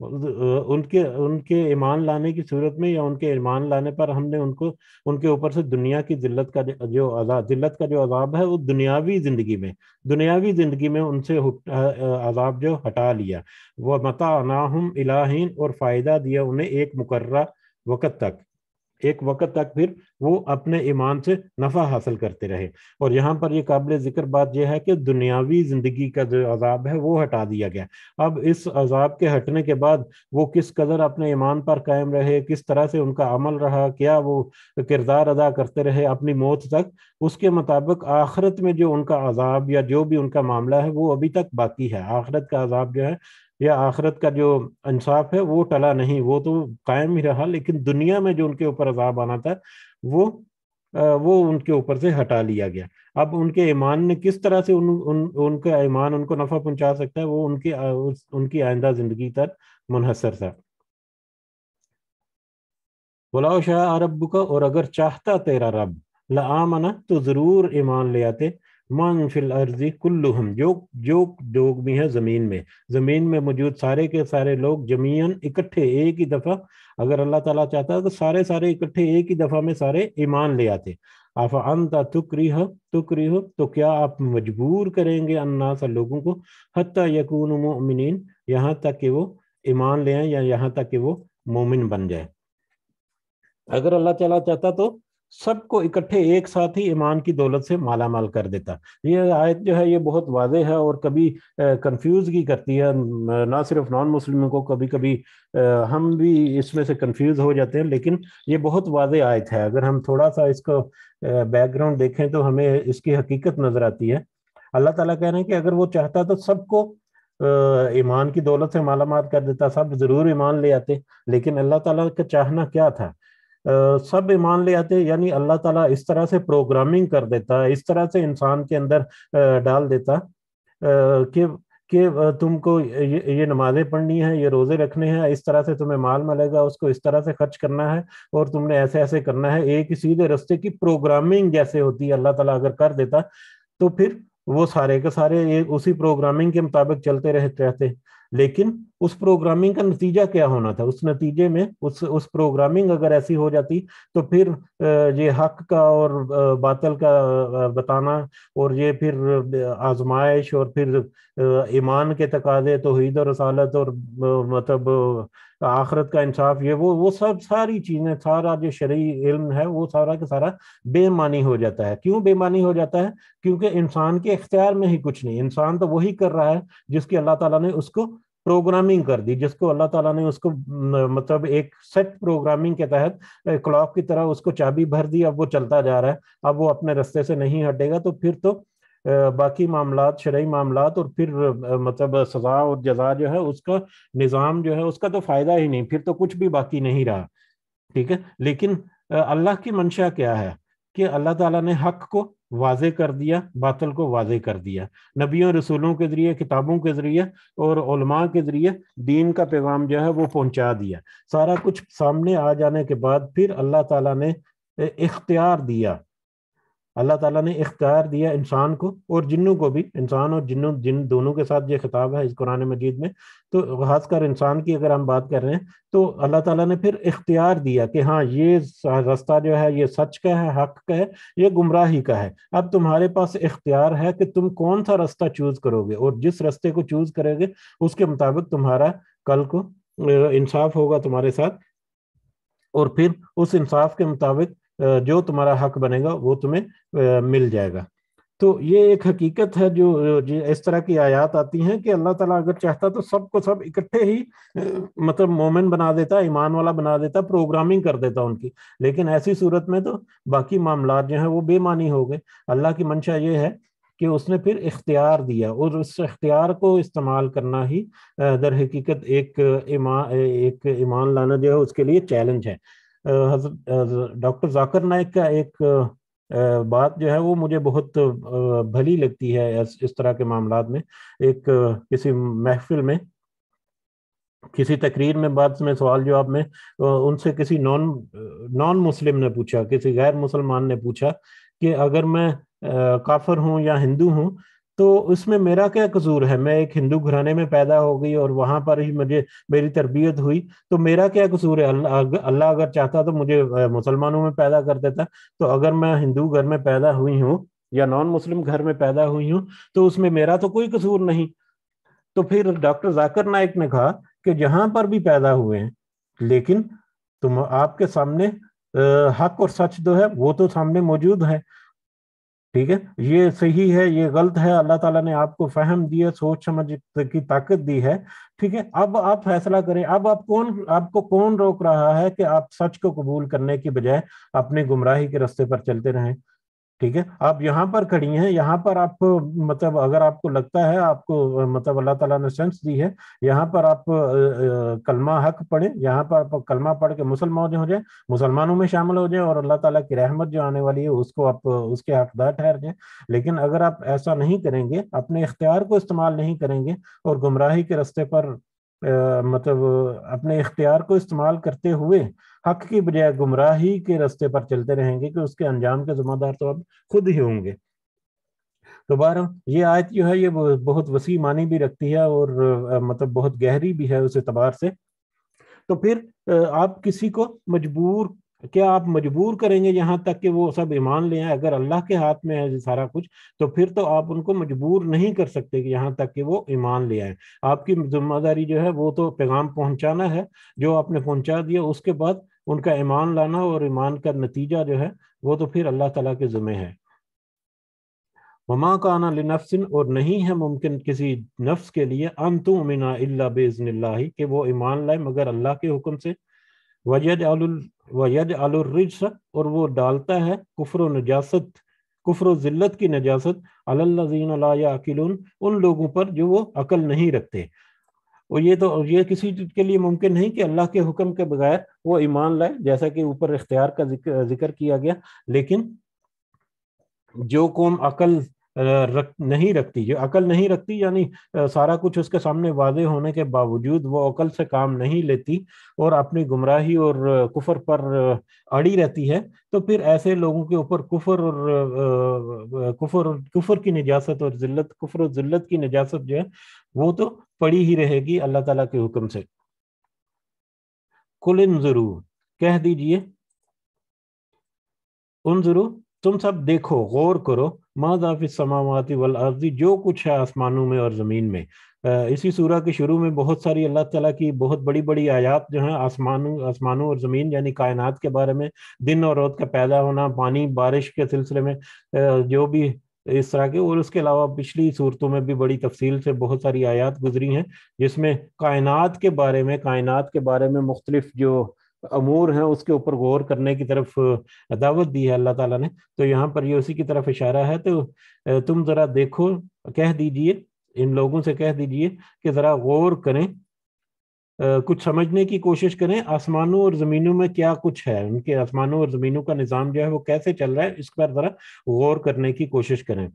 उनके उनके ईमान लाने की सूरत में या उनके ईमान लाने पर हमने उनको, उनके ऊपर से दुनिया की जिल्लत का जो अजाब जिल्लत का जो अजाब है वो दुनियावी ज़िंदगी में, दुनियावी ज़िंदगी में उनसे अजाब जो हटा लिया। वह मता अनाहम इलाहीन और फ़ायदा दिया उन्हें एक मुकर्रा वक़्त तक। एक वक्त तक फिर वो अपने ईमान से नफा हासिल करते रहे। और यहाँ पर ये काबिल ज़िक्र बात यह है कि दुनियावी ज़िंदगी का जो अजाब है वो हटा दिया गया। अब इस अजाब के हटने के बाद वो किस कदर अपने ईमान पर कायम रहे, किस तरह से उनका अमल रहा, क्या वो किरदार अदा करते रहे अपनी मौत तक, उसके मुताबिक आखिरत में जो उनका अजाब या जो भी उनका मामला है वो अभी तक बाकी है। आखिरत का अजाब जो है या आखिरत का जो इंसाफ है वो टला नहीं। वो तो कायम ही रहा लेकिन दुनिया में जो उनके ऊपर अजाब आना था वो वो उनके ऊपर से हटा लिया गया। अब उनके ईमान ने किस तरह से उन, उन उनका ईमान उनको नफा पहुँचा सकता है वो उनके उस, उनकी आइंदा ज़िंदगी तक मुनहसर था। बुलाओ शाह रब का और अगर चाहता तेरा रब लामना तो ज़रूर ईमान ले आते। मन फिल अर्जी कुल्लुहम जो जो लोग भी हैं ज़मीन में। ज़मीन में मौजूद सारे के सारे लोग ज़मीन इकट्ठे एक ही दफ़ा, अगर अल्लाह ताला चाहता तो सारे सारे इकट्ठे एक ही दफ़ा में सारे ईमान ले आते। आफा अंता तुकरी हो तुकरी हो तो क्या आप मजबूर करेंगे अन्ना सा लोगों को? हती यकून मोमिन यहाँ तक कि वो ईमान ले आए या यहाँ तक कि वो मोमिन बन जाए। अगर अल्लाह ताला चाहता तो सबको इकट्ठे एक साथ ही ईमान की दौलत से माला माल कर देता। ये आयत जो है, ये बहुत वादे है और कभी कंफ्यूज भी करती है। ना सिर्फ़ नॉन मुस्लिमों को कभी कभी हम भी इसमें से कंफ्यूज हो जाते हैं, लेकिन ये बहुत वादे आयत है। अगर हम थोड़ा सा इसको बैकग्राउंड देखें तो हमें इसकी हकीकत नज़र आती है। अल्लाह ताला कह रहे हैं कि अगर वो चाहता तो सबको ईमान की दौलत से माला माल कर देता, सब ज़रूर ईमान ले आते, लेकिन अल्लाह ताला का चाहना क्या था? सब ईमान ले आते यानी अल्लाह ताला इस तरह से प्रोग्रामिंग कर देता इस तरह से इंसान के अंदर डाल देता कि कि तुमको ये, ये नमाजें पढ़नी है ये रोज़े रखने हैं इस तरह से तुम्हें माल मिलेगा उसको इस तरह से खर्च करना है और तुमने ऐसे ऐसे करना है एक ही सीधे रस्ते की प्रोग्रामिंग जैसे होती है अल्लाह ताला अगर कर देता तो फिर वो सारे के सारे ये उसी प्रोग्रामिंग के मुताबिक चलते रहते रहते। लेकिन उस प्रोग्रामिंग का नतीजा क्या होना था? उस नतीजे में उस उस प्रोग्रामिंग अगर ऐसी हो जाती तो फिर ये हक का और बातल का बताना और ये फिर आजमाइश और फिर ईमान के तकाजे तो हीद और रसालत और मतलब आखरत का इंसाफ, ये वो वो सब सारी चीज़ें, सारा जो शरी इल्म है, वो सारा का सारा बेमानी हो जाता है। क्यों बेमानी हो जाता है? क्योंकि इंसान के इख्तियार में ही कुछ नहीं। इंसान तो वही कर रहा है जिसकी अल्लाह ताला ने उसको प्रोग्रामिंग कर दी, जिसको अल्लाह ताला ने उसको मतलब एक सेट प्रोग्रामिंग के तहत क्लॉक की तरह उसको चाबी भर दी, अब वो चलता जा रहा है, अब वो अपने रास्ते से नहीं हटेगा तो फिर तो बाकी मामला शरय मामला और फिर मतलब सजा और जजा जो है उसका निज़ाम जो है उसका तो फ़ायदा ही नहीं, फिर तो कुछ भी बाकी नहीं रहा, ठीक है? लेकिन अल्लाह की मंशा क्या है? कि अल्लाह ताला ने हक को वाजे कर दिया, बातल को वाजे कर दिया, नबियों, रसूलों के ज़रिए, किताबों के ज़रिए और के ज़रिए दीन का पैगाम जो है वो पहुँचा दिया। सारा कुछ सामने आ जाने के बाद फिर अल्लाह ताला ने इख्तियार दिया अल्लाह ताला ने इख्तियार दिया इंसान को और जिन्नों को भी, इंसान और जिन्नों, जिन दोनों के साथ ये खिताब है इस कुरान मजीद में। तो खासकर इंसान की अगर हम बात कर रहे हैं तो अल्लाह ताला ने फिर इख्तियार दिया कि हाँ ये रास्ता जो है, ये सच का है, हक का है, ये गुमराही का है। अब तुम्हारे पास इख्तियार है कि तुम कौन सा रास्ता चूज़ करोगे और जिस रास्ते को चूज़ करोगे, उसके मुताबिक तुम्हारा कल को इंसाफ होगा तुम्हारे साथ और फिर उस इंसाफ के मुताबिक जो तुम्हारा हक बनेगा वो तुम्हें मिल जाएगा। तो ये एक हकीकत है जो, इस तरह की आयात आती हैं कि अल्लाह ताला अगर चाहता तो सबको सब इकट्ठे ही मतलब मोमिन बना देता ईमान वाला बना देता प्रोग्रामिंग कर देता उनकी। लेकिन ऐसी सूरत में तो बाकी मामला जो है वो बेमानी हो गए। अल्लाह की मंशा ये है कि उसने फिर इख्तियार दिया और उस इख्तियार को इस्तेमाल करना ही दर हकीकत एक ईमान एक ईमान लाना जो है उसके लिए चैलेंज है। डॉक्टर जाकर नायक का एक बात जो है वो मुझे बहुत भली लगती है इस तरह के मामला में। एक किसी महफिल में, किसी तकरीर में बाद में, सवाल जवाब में उनसे किसी नॉन नॉन मुस्लिम ने पूछा, किसी गैर मुसलमान ने पूछा कि अगर मैं काफर हूँ या हिंदू हूँ तो उसमें मेरा क्या कसूर है? मैं एक हिंदू घराने में पैदा हो गई और वहाँ पर ही मुझे, मेरी तरबियत हुई तो मेरा क्या कसूर है? अल्लाह अगर चाहता तो मुझे मुसलमानों में पैदा कर देता। तो अगर मैं हिंदू घर में पैदा हुई हूँ या नॉन मुस्लिम घर में पैदा हुई हूँ तो उसमें मेरा तो कोई कसूर नहीं। तो फिर डॉक्टर जाकिर नाइक ने कहा कि जहाँ पर भी पैदा हुए हैं, लेकिन तुम आपके सामने हक और सच जो है, वो तो सामने मौजूद है। ठीक है? ये सही है, ये गलत है। अल्लाह ताला ने आपको फहम दिया सोच समझ की ताकत दी है। ठीक है? अब आप फैसला करें। अब आप कौन, आपको कौन रोक रहा है कि आप सच को कबूल करने की बजाय अपने गुमराही के रास्ते पर चलते रहें? ठीक है? आप यहाँ पर खड़ी हैं, यहाँ पर आप मतलब अगर आपको लगता है, आपको मतलब अल्लाह ताला ने सेंस दी है, यहाँ पर आप कलमा हक पढ़े, यहाँ पर आप कलमा पढ़ के मुसलमान हो जाए, मुसलमानों में शामिल हो जाए और अल्लाह ताला की रहमत जो आने वाली है, उसको आप, उसके हकदार ठहर जाए। लेकिन अगर आप ऐसा नहीं करेंगे, अपने इख्तियार को इस्तेमाल नहीं करेंगे और गुमराही के रस्ते पर मतलब अपने इख्तियार को इस्तेमाल करते हुए हक की बजाय गुमराही के रास्ते पर चलते रहेंगे कि उसके अंजाम के जिम्मेदार तो अब खुद ही होंगे। तो ये आयत जो है, ये बहुत वसी मानी भी रखती है और मतलब बहुत गहरी भी है उस एतबार से। तो फिर आप किसी को मजबूर, क्या आप मजबूर करेंगे यहाँ तक कि वो सब ईमान ले आए? अगर अल्लाह के हाथ में है सारा कुछ तो फिर तो आप उनको मजबूर नहीं कर सकते कि यहाँ तक कि वो ईमान ले आए। आपकी ज़िम्मेदारी जो है, वो तो पैगाम पहुंचाना है, जो आपने पहुँचा दिया, उसके बाद उनका ईमान लाना और ईमान का नतीजा जो है, वो तो फिर अल्लाह तला के ज़िम्मे है। ममा का आना नफ्सिन और नहीं है मुमकिन किसी नफ्स के लिए अन तो मिना बेज़न कि वो ईमान लाए मगर अल्लाह के हुक्म से। वजद वजद अलरिज और वो डालता है कुफर नजासत, कुफर ज़िल्लत की नजासत। अल्लाजीन अकिलून उन लोगों पर जो वो अकल नहीं रखते। और ये तो ये किसी के लिए मुमकिन नहीं कि अल्लाह के हुक्म के बगैर वो ईमान लाए जैसा कि ऊपर इख्तियार का ज़िक्र, किया गया। लेकिन जो कौम अकल रख नहीं रखती जो अकल नहीं रखती यानी सारा कुछ उसके सामने वादे होने के बावजूद वो अकल से काम नहीं लेती और अपनी गुमराही और कुफर पर अड़ी रहती है तो फिर ऐसे लोगों के ऊपर कुफर और कुफर कुफर की निजात और जिल्लत कुफर और जिल्लत की निजात जो है वो तो पड़ी ही रहेगी अल्लाह ताला के हुक्म से। कुलिन ज़रूर, कह दीजिए। उन ज़रूर, तुम सब देखो, गौर करो मादाफि समावाती वल अर्जी, जो कुछ है आसमानों में और ज़मीन में। इसी सूरह के शुरू में बहुत सारी अल्लाह ताला की बहुत बड़ी बड़ी आयात जो हैं आसमानों आसमानों और ज़मीन, यानी कायनात के बारे में, दिन और रात का पैदा होना, पानी, बारिश के सिलसिले में जो भी इस तरह के, और उसके अलावा पिछली सूरतों में भी बड़ी तफसील से बहुत सारी आयात गुजरी हैं, जिसमें कायनात के बारे में, कायनात के बारे में मुख्तलिफ़ जो अमूर हैं, उसके ऊपर गौर करने की तरफ़ दावत दी है अल्लाह ताला ने। तो यहाँ पर ये उसी की तरफ़ इशारा है। तो तुम ज़रा देखो, कह दीजिए, इन लोगों से कह दीजिए कि ज़रा गौर करें कुछ समझने की कोशिश करें आसमानों और ज़मीनों में क्या कुछ है? उनके आसमानों और ज़मीनों का निज़ाम जो है वो कैसे चल रहा है? इस पर ज़रा गौर करने की कोशिश करें।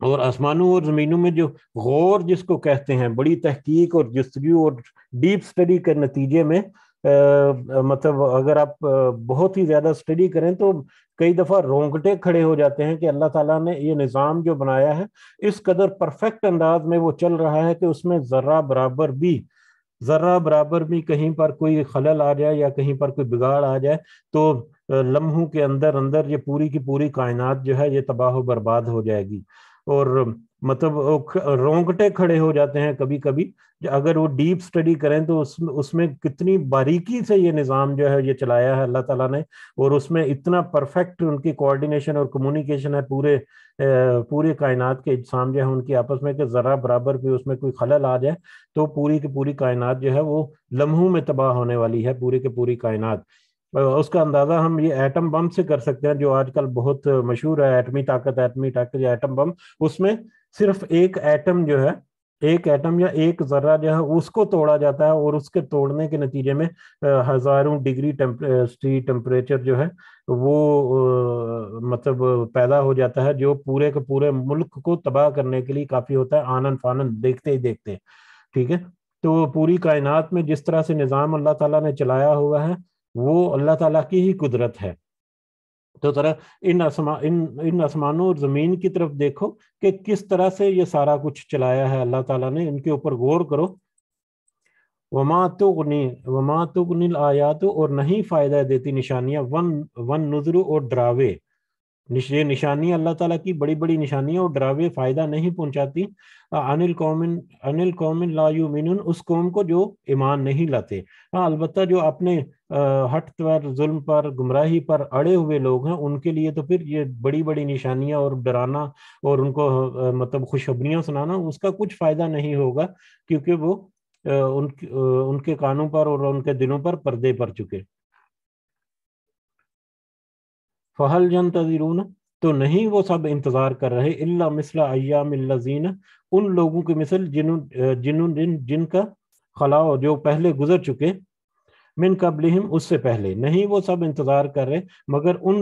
और आसमानों और ज़मीनों में जो गौर जिसको कहते हैं बड़ी तहकीक और जस्तगू और डीप स्टडी के नतीजे में आ, मतलब अगर आप बहुत ही ज़्यादा स्टडी करें तो कई दफ़ा रोंगटे खड़े हो जाते हैं कि अल्लाह ताला ने ये निज़ाम जो बनाया है इस कदर परफेक्ट अंदाज में वो चल रहा है कि उसमें ज़रा बराबर भी ज़रा बराबर भी कहीं पर कोई खलल आ जाए या कहीं पर कोई बिगाड़ आ जाए तो लम्हों के अंदर अंदर ये पूरी की पूरी कायनात जो है, ये तबाह बर्बाद हो जाएगी। और मतलब रोंगटे खड़े हो जाते हैं कभी कभी अगर वो डीप स्टडी करें तो उस, उसमें कितनी बारीकी से ये निज़ाम जो है ये चलाया है अल्लाह ताला ने। और उसमें इतना परफेक्ट उनकी कोऑर्डिनेशन और कम्युनिकेशन है पूरे पूरे कायनात के इज्साम जो है उनकी आपस में कि ज़रा बराबर भी उसमें कोई खलल आ जाए तो पूरी की पूरी कायनात जो है वो लम्हों में तबाह होने वाली है पूरी की पूरी कायनात। उसका अंदाज़ा हम ये एटम बम से कर सकते हैं, जो आजकल बहुत मशहूर है एटमी ताकत एटमी ताकत, या एटम बम उसमें सिर्फ़ एक एटम जो है, एक एटम या एक जर्रा जो है, उसको तोड़ा जाता है और उसके तोड़ने के नतीजे में हज़ारों डिग्री टेम्परेचर जो है, वो मतलब पैदा हो जाता है, जो पूरे के पूरे मुल्क को तबाह करने के लिए काफ़ी होता है, आनंद फानंद देखते ही देखते ठीक है? तो पूरी कायनात में जिस तरह से निज़ाम अल्लाह ताला ने चलाया हुआ है वो अल्लाह ताला की ही कुदरत है। तो तरह इन आसमा, इन इन आसमानों और ज़मीन की तरफ़ देखो कि किस तरह से ये सारा कुछ चलाया है अल्लाह ताला ने। इनके ऊपर गौर करो। वमा तुगनी, वमा तुगनिल आयात और नहीं फ़ायदा देती निशानियाँ। वन वन नजरू और डरावे ये निशानियाँ अल्लाह ताला की बड़ी बड़ी निशानियाँ और डरावे फ़ायदा नहीं पहुंचाती। अनिल कौमिन अनिल कौमिन लायुमिन उस कौम को जो ईमान नहीं लाते। हाँ अलबत् जो अपने हट पर, जुल्म पर, गुमराही पर अड़े हुए लोग हैं। उनके लिए तो फिर ये बड़ी बड़ी निशानियाँ और डराना और उनको मतलब खुशखबरियाँ सुनाना उसका कुछ फ़ायदा नहीं होगा, क्योंकि वो उनके उनके कानों पर और उनके दिलों पर पर्दे पड़ चुके। फहल जन तजीरून तो नहीं वो सब इंतज़ार कर रहे। इल्ला मिसला अयामीन उन लोगों की मिसल जिन जिन जिनका खलाओ जो पहले गुजर चुके मिन कबलिहिम, उससे पहले। नहीं, वो सब इंतज़ार कर रहे, मगर उन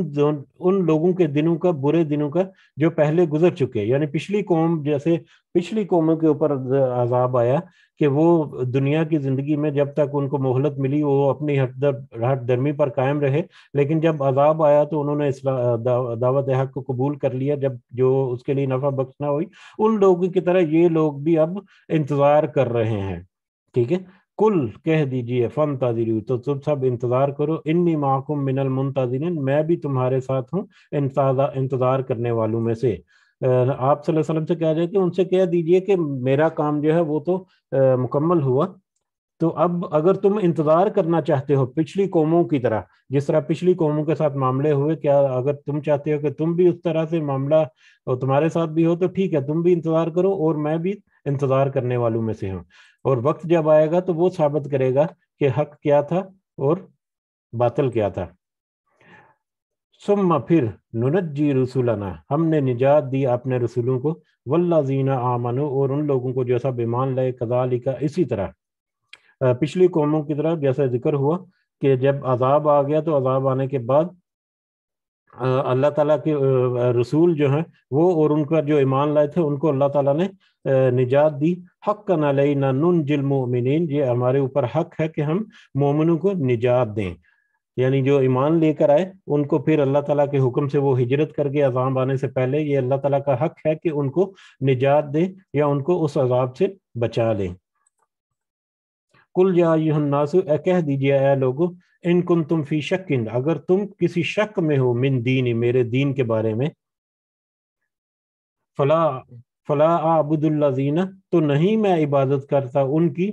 उन लोगों के दिनों का, बुरे दिनों का, जो पहले गुजर चुके। यानी पिछली कौम, जैसे पिछली कौमों के ऊपर अजाब आया कि वो दुनिया की ज़िंदगी में जब तक उनको मोहलत मिली, वो अपनी हट हट दर्मी पर कायम रहे। लेकिन जब अजाब आया तो उन्होंने इस दावत हक को कबूल कर लिया, जब जो उसके लिए नफा बख्शना हुई। उन लोगों की तरह ये लोग भी अब इंतज़ार कर रहे हैं। ठीक है? कुल कह दीजिए, फन ताजिर तो तुम सब इंतज़ार करो। इन्नी माकुम मिनल मुंतजिन मैं भी तुम्हारे साथ हूँ इंतज़ार करने वालों में से। आप वसल्लम से कह जाए कि उनसे कह दीजिए कि मेरा काम जो है वो तो मुकम्मल हुआ। तो अब अगर तुम इंतज़ार करना चाहते हो पिछली कौमों की तरह, जिस तरह पिछली कौमों के साथ मामले हुए, क्या अगर तुम चाहते हो कि तुम भी उस तरह से मामला तुम्हारे साथ भी हो तो ठीक है, तुम भी इंतज़ार करो और मैं भी इंतज़ार करने वालों में से हूँ। और वक्त जब आएगा तो वो साबित करेगा कि हक क्या था और बातल क्या था। सुम्मा फिर नुनत जी रसुलना, हमने निजात दी अपने रसूलों को। वल्ला जीना आमनो, और उन लोगों को जैसा बेमान लाए कदाली का इसी तरह। पिछली कौमों की तरह जैसा ज़िक्र हुआ कि जब अजाब आ गया तो अजाब आने के बाद अल्लाह ताला के रसूल जो हैं, वो और उनका जो ईमान लाए थे, उनको अल्लाह ताला ने निजात दी। हक का ना नुन जिल मोमिन ये हमारे ऊपर हक है कि हम मोमिनों को निजात दें। यानी जो ईमान लेकर आए, उनको फिर अल्लाह ताला के हुक्म से वो हिजरत करके अजाब आने से पहले ये अल्लाह ताला का हक है कि उनको निजात दे या उनको उस अजाब से बचा लें। कुल जानासु कह दीजिए, ए, लोगो इन कुन तुम फ़ी शक्किन अगर तुम किसी शक में हो मिन दीन, मेरे दीन के बारे में, फला फला आबुदुल्लाजीना तो नहीं मैं इबादत करता उनकी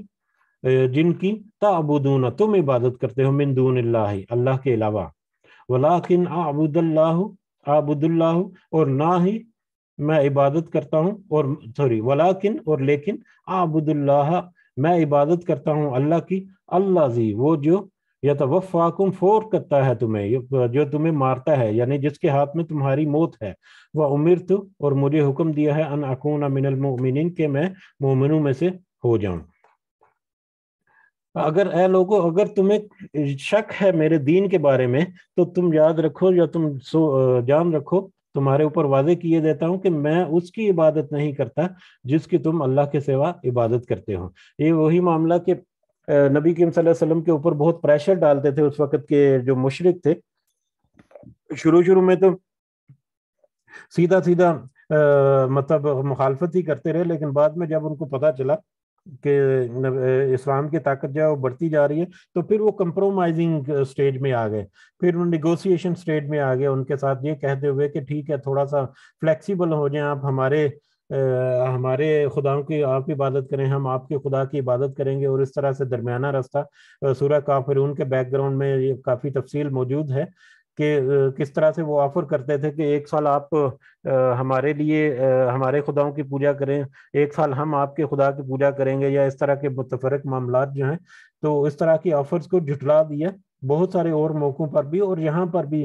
जिनकी, ताबुदूना, तुम इबादत करते हो मिन दून अल्लाह के अलावा। वलाकिन आबुदल्लाह, आबुदुल्लाह, और ना ही मैं इबादत करता हूँ, और, सॉरी, वलाकिन, और लेकिन आबुदुल्लाह, मैं इबादत करता हूँ अल्लाह की, अल्लाह जी, वो जो या तो वफ़ाकुम फोर करता है तुम्हें जो तुम्हें मारता है, यानी जिसके हाथ में तुम्हारी मौत है, वह उमिर तो और मुझे हुक्म दिया है, अन अकून मिनल मोमिन के मैं मोमिनों में से हो जाऊँ। अगर ए लोगों, अगर तुम्हें शक है मेरे दीन के बारे में तो तुम याद रखो या तुम सो जान रखो, तुम्हारे ऊपर वादे किए देता हूँ कि मैं उसकी इबादत नहीं करता, जिसकी तुम अल्लाह के सिवा इबादत करते हो। ये वही मामला कि नबी करीम वसल्लम के ऊपर बहुत प्रेशर डालते थे उस वक्त के जो मुशरक थे। शुरू शुरू में तो सीधा सीधा मतलब मुखालफत ही करते रहे लेकिन बाद में जब उनको पता चला कि इस्लाम की ताकत जो है वो बढ़ती जा रही है तो फिर वो कंप्रोमाइजिंग स्टेज में आ गए। फिर वो निगोसिएशन स्टेज में आ गए। उनके साथ ये कहते हुए कि ठीक है थोड़ा सा फ्लेक्सिबल हो जाए आप हमारे आ, हमारे खुदाओं की, आप इबादत करें, हम आपके खुदा की इबादत करेंगे और इस तरह से दरमियाना रास्ता सूर्य काफिर उनके बैकग्राउंड में ये काफ़ी तफसील मौजूद है कि किस तरह से वो ऑफ़र करते थे कि एक साल आप हमारे लिए हमारे खुदाओं की पूजा करें, एक साल हम आपके खुदा की पूजा करेंगे या इस तरह के मुतफरक मामला जो हैं तो इस तरह की ऑफर्स को जुटला दिया। बहुत सारे और मौकों पर भी और यहाँ पर भी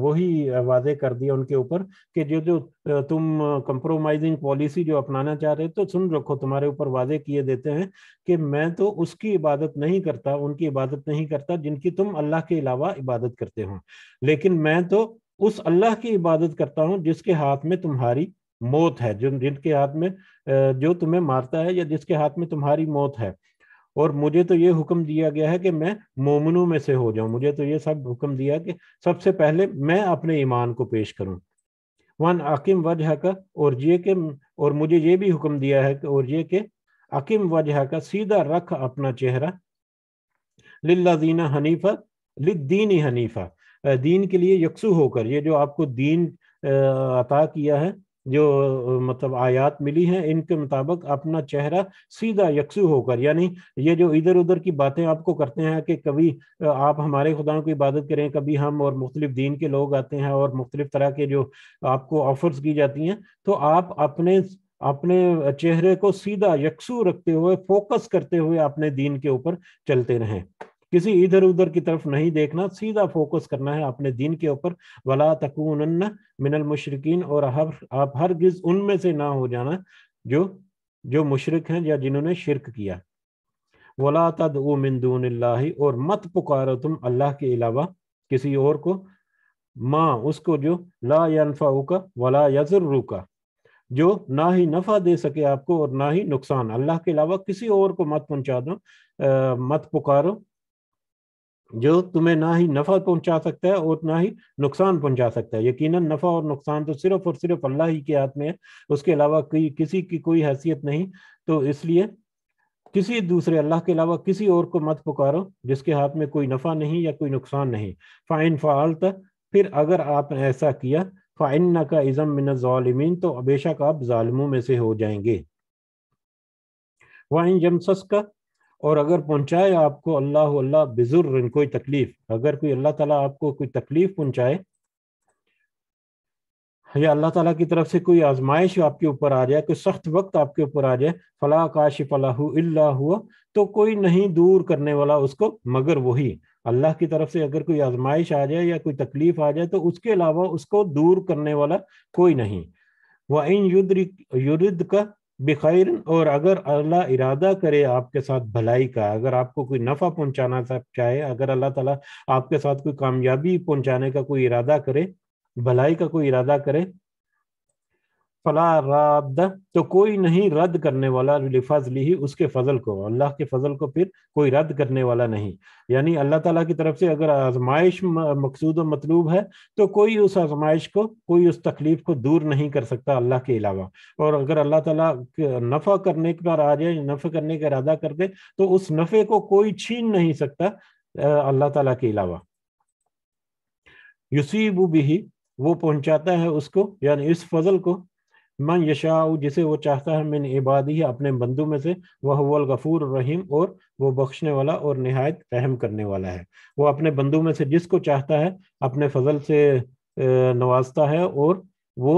वही वादे कर दिया उनके ऊपर कि जो जो तुम कंप्रोमाइजिंग पॉलिसी जो अपनाना चाह रहे तो सुन रखो, तुम्हारे ऊपर वादे किए देते हैं कि मैं तो उसकी इबादत नहीं करता, उनकी इबादत नहीं करता जिनकी तुम अल्लाह के अलावा इबादत करते हो। लेकिन मैं तो उस अल्लाह की इबादत करता हूँ जिसके हाथ में तुम्हारी मौत है जो जिनके हाथ में जो तुम्हें मारता है या जिसके हाथ में तुम्हारी मौत है। और मुझे तो ये हुक्म दिया गया है कि मैं मोमनों में से हो जाऊँ। मुझे तो ये सब हुक्म दिया कि सबसे पहले मैं अपने ईमान को पेश करूँ। वन अकिम वजह का और ये के, और मुझे ये भी हुक्म दिया है कि, और ये के अकिम वजह का सीधा रख अपना चेहरा। लिल्लादीना हनीफा, लिद्दीनी हनीफा। दीन के लिए यकसू होकर, ये जो आपको दीन अता किया है जो मतलब आयात मिली हैं, इनके मुताबिक अपना चेहरा सीधा यकसू होकर, यानी ये जो इधर उधर की बातें आपको करते हैं कि कभी आप हमारे खुदाओं की इबादत करें, कभी हम और मुख्तलिफ़ दीन के लोग आते हैं और मुख्तलिफ़ तरह के जो आपको ऑफर्स की जाती हैं तो आप अपने अपने चेहरे को सीधा यकसू रखते हुए, फोकस करते हुए अपने दीन के ऊपर चलते रहें। किसी इधर उधर की तरफ़ नहीं देखना सीधा फोकस करना है अपने दिन के ऊपर। वला तकून मिनल मुशरकिन और हर आप हर गिज उनमें से ना हो जाना जो जो मुशरक हैं या जिन्होंने शिरक किया। वला तद मिन दून और मत पुकारो तुम अल्लाह के अलावा किसी और को। माँ उसको जो ला यनफा का वला यजर्रू का जो ना ही नफा दे सके आपको और ना ही नुकसान। अल्लाह के अलावा किसी और को मत पहुँचा दो आ, मत पुकारो। जो तुम्हें ना ही नफा पहुँचा सकता है और ना ही नुकसान पहुँचा सकता है। यकीनन नफा और नुकसान तो सिर्फ़ और सिर्फ़ अल्लाह ही के हाथ में है, उसके अलावा कोई, किसी की कोई हैसियत नहीं। तो इसलिए किसी दूसरे अल्लाह के अलावा किसी और को मत पुकारो जिसके हाथ में कोई नफा नहीं या कोई नुकसान नहीं। फ़ाइन फ़ालता फिर अगर आपने ऐसा किया फ़ाइन न का इज़म मिन तो बेशक आप ालमों में से हो जाएँगे। वाइन जमसस का और अगर पहुँचाए आपको अल्लाह अल्लाह बिजुर कोई तकलीफ़, अगर कोई अल्लाह ताला आपको कोई तकलीफ़ पहुँचाए, या अल्लाह ताला की तरफ़ से कोई आजमाइश आपके ऊपर आ जाए, कोई सख्त वक्त आपके ऊपर आ जाए, फला काश फलाहू हुआ तो कोई नहीं दूर करने वाला उसको, मगर वही। अल्लाह की तरफ़ से अगर कोई आजमाइश आ जाए या कोई तकलीफ़ आ जाए तो उसके अलावा उसको दूर करने वाला कोई नहीं। वह इन युद्ध युद्ध का बेखैर और अगर अल्लाह इरादा करे आपके साथ भलाई का, अगर आपको कोई नफ़ा पहुंचाना चाहे, अगर अल्लाह ताला आपके साथ कोई कामयाबी पहुँचाने का कोई इरादा करे, भलाई का कोई इरादा करे फला रद्द तो कोई नहीं रद्द करने वाला लिफाजली ही उसके फजल को, अल्लाह के फजल को फिर कोई रद्द करने वाला नहीं। यानी अल्लाह ताला की तरफ़ से अगर आजमाइश मकसूद व मतलूब है तो कोई उस आजमाइश को, कोई उस तकलीफ़ को दूर नहीं कर सकता अल्लाह के अलावा। और अगर अल्लाह ताला नफ़ा करने पर आ जाए, नफ़ा करने का इरादा कर दे तो उस नफ़े को कोई छीन नहीं सकता अल्लाह ताला के अलावा। युसीबू भी वो पहुंचाता है उसको, यानी इस फजल को मन यशाऊ जिसे वो चाहता है, मिन इबादी, अपने बंदू में से, वह वल गफूर रहीम और वो बख्शने वाला और नहायत रहम करने वाला है। वो अपने बंदू में से जिसको चाहता है, अपने फजल से नवाजता है और वो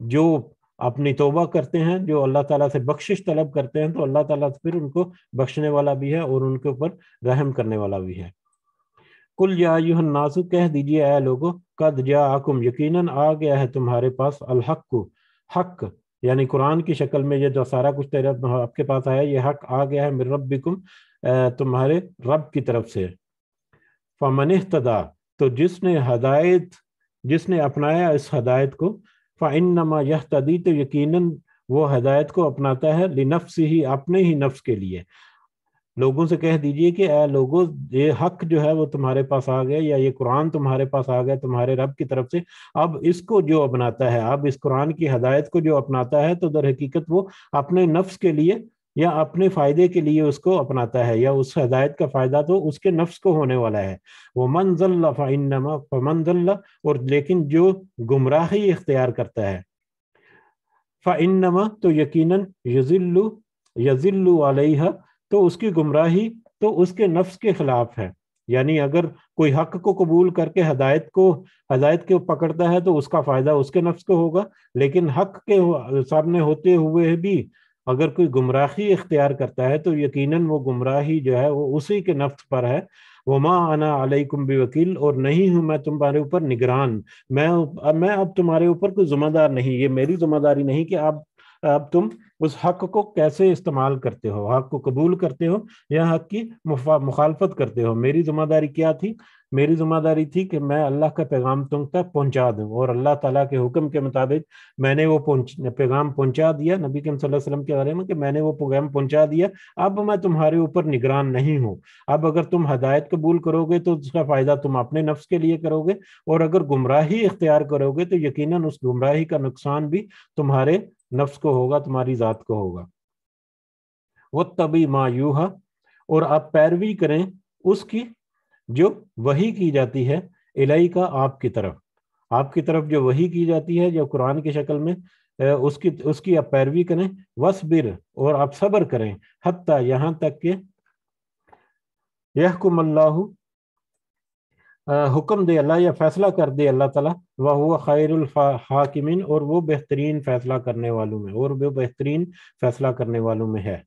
जो अपनी तोबा करते हैं, जो अल्लाह ताला से बख्शिश तलब करते हैं तो अल्लाह ताला फिर उनको बख्शने वाला भी है और उनके ऊपर रहम करने वाला भी है। कुल या नासु कह दीजिए आया लोगो, कद जा आकुम यकीनन, आ गया है तुम्हारे पास अलहक को। हक, यानी कुरान की शक्ल में ये जो सारा कुछ तेरे आपके पास आया, ये हक आ गया है मेरे रबिकुम तुम्हारे रब की तरफ़ से। फमन तदा तो जिसने हदायत, जिसने अपनाया इस हदायत को फ़ाइन नमा यह तदी तो यकीनन वो हदायत को अपनाता है लिनफ्स ही अपने ही नफ्स के लिए। लोगों से कह दीजिए कि ए लोगों, ये हक जो है वो तुम्हारे पास आ गया या ये कुरान तुम्हारे पास आ गया तुम्हारे रब की तरफ़ से। अब इसको जो अपनाता है, अब इस कुरान की हदायत को जो अपनाता है तो दर हकीकत वो अपने नफ्स के लिए या अपने फ़ायदे के लिए उसको अपनाता है या उस हदायत का फ़ायदा तो उसके नफ्स को होने वाला है। वो मंजल्ला फ़ाइनमा और लेकिन जो गुमराही इख्तियार करता है। फ़ाइनमा तो यकीनन यजिल्लु यजिल्लु अलैहा तो उसकी गुमराही तो उसके नफ्स के खिलाफ है। यानी अगर कोई हक को कबूल करके हदायत को, हदायत के पकड़ता है तो उसका फ़ायदा उसके नफ्स को होगा। लेकिन हक के सामने होते हुए भी अगर कोई गुमराही इख्तियार करता है तो यकीनन वो गुमराही जो है वो उसी के नफ्स पर है। वो माँ आना अलैकुम भी वकील और नहीं हूँ मैं तुम्हारे ऊपर निगरान। मैं मैं अब तुम्हारे ऊपर कोई जिम्मेदार नहीं, ये मेरी ज़िम्मेदारी नहीं कि आप अब तुम उस हक को कैसे इस्तेमाल करते हो? हक को कबूल करते हो या हक की मुखालफत करते हो? मेरी ज़िम्मेदारी क्या थी? मेरी ज़िम्मेदारी थी कि मैं अल्लाह का पैगाम तुम तक पहुँचा दूँ और अल्लाह ताला के हुक्म के मुताबिक मैंने वो पहुँच, पैगाम पहुँचा दिया नबी के वसल्लम के बारे में कि मैंने वो पैगाम पहुँचा दिया। अब मैं तुम्हारे ऊपर निगरान नहीं हूँ। अब अगर तुम हदायत कबूल करोगे तो उसका फ़ायदा तुम अपने नफ्स के लिए करोगे और अगर गुमराही इख्तियार करोगे तो यकीन उस गुमराही का नुकसान भी तुम्हारे नफ्स को होगा, तुम्हारी ज़ात को होगा। वो तभी मायूहा और आप पैरवी करें, उसकी जो वही की जाती है इलाई का आपकी तरफ़। आपकी तरफ़ जो वही की जाती है, जो कुरान की शक्ल में उसकी उसकी आप पैरवी करें, वसबिर और आप सब्र करें, हत्ता यहाँ तक के यहकुम अल्लाह हुक्म दे अल्लाह, या फैसला कर दे अल्लाह ताला वह हुआ खैरुल हाकिमिन, और वो बेहतरीन फैसला करने वालों में, और वो बेहतरीन फैसला करने वालों में है।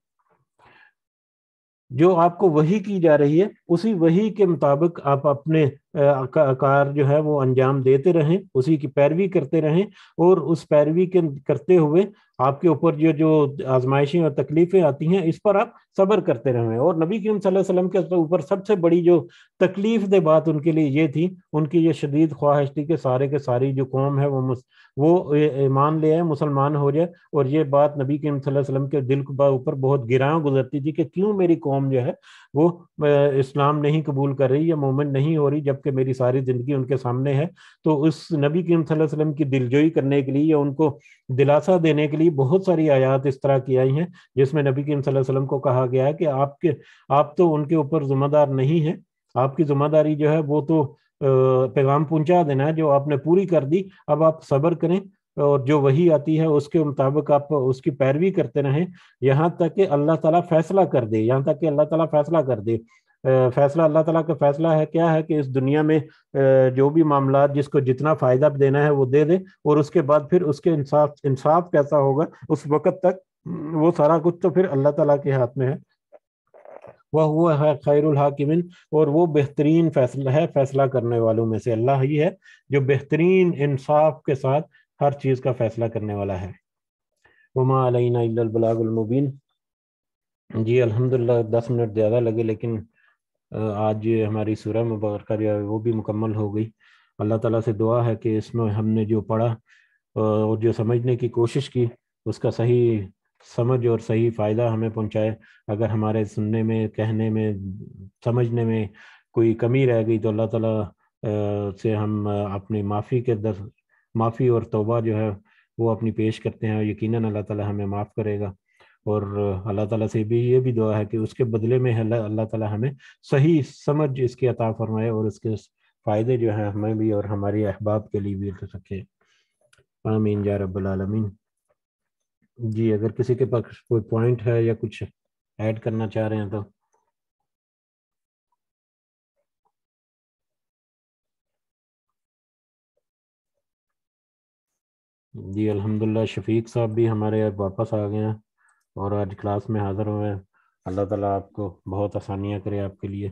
जो आपको वही की जा रही है, उसी वही के मुताबिक आप अपने कार जो है वो अंजाम देते रहें, उसी की पैरवी करते रहें और उस पैरवी के करते हुए आपके ऊपर जो जो आजमाइशें और तकलीफें आती हैं, इस पर आप सब्र करते रहें। और नबी करीम वसल्लम के ऊपर सबसे बड़ी जो तकलीफ़ दे बात उनके लिए ये थी, उनकी ये शदीद ख्वाहिश थी कि सारे के सारी जो कौम है वो वो ईमान ले आए, मुसलमान हो जाए। और ये बात नबी करीम वसल्लम के दिल के ऊपर बहुत गिराव गुजरती थी कि क्यों मेरी कौम जो है वो इस्लाम नहीं कबूल कर रही या मोमिन नहीं हो रही, जबकि मेरी सारी ज़िंदगी उनके सामने है तो उस नबी करीम वसल्लम की दिलजोई करने के लिए या उनको दिलासा देने के लिए बहुत सारी आयात इस तरह की आई हैं, जिसमें नबी करीम वसल्लम को कहा गया है कि आपके, आप तो उनके ऊपर जिम्मेदार नहीं है, आपकी ज़िम्मेदारी जो है वो तो पैगाम पहुँचा देना है जो आपने पूरी कर दी, अब आप सब्र करें और जो वही आती है, उसके मुताबिक आप उसकी पैरवी करते रहें। यहाँ तक कि अल्लाह ताला फैसला कर दे, यहाँ तक कि अल्लाह ताला फैसला कर दे। फैसला, अल्लाह ताला का फैसला है, क्या है कि इस दुनिया में जो भी मामला जिसको जितना फ़ायदा देना है, वो दे दे, और उसके बाद फिर उसके इंसाफ इंसाफ कैसा होगा, उस वक़्त तक वो सारा कुछ तो फिर अल्लाह ताला के हाथ में है। वह हुआ है खैरुल हाकिमिन, और वो बेहतरीन फैसला है फैसला करने वालों में से। अल्लाह ही है जो बेहतरीन इंसाफ के साथ हर चीज़ का फैसला करने वाला है। वमा अलैना जी, अल्हम्दुलिल्लाह, दस मिनट ज़्यादा लगे, लेकिन आज हमारी सूरह मुबारक जो है, वो भी मुकम्मल हो गई। अल्लाह ताला से दुआ है कि इसमें हमने जो पढ़ा और जो समझने की कोशिश की, उसका सही समझ और सही फ़ायदा हमें पहुँचाए। अगर हमारे सुनने में, कहने में, समझने में कोई कमी रह गई तो अल्लाह ताला से हम अपनी माफ़ी के दर माफ़ी और तोबा जो है, वो अपनी पेश करते हैं और यकीनन अल्लाह ताला हमें माफ़ करेगा। और अल्लाह ताला से भी ये भी दुआ है कि उसके बदले में अल्लाह ताला हमें सही समझ इसके अता फरमाए और उसके फ़ायदे जो हैं हमें भी और हमारे अहबाब के लिए भी रखे। आमीन या रब्बुल आलमीन। जी, अगर किसी के पास कोई पॉइंट है या कुछ ऐड करना चाह रहे हैं तो जी अल्हम्दुलिल्लाह शफीक साहब भी हमारे वापस आ गए हैं और आज क्लास में हाज़िर हुए हैं। अल्लाह ताला आपको बहुत आसानियाँ करे आपके लिए।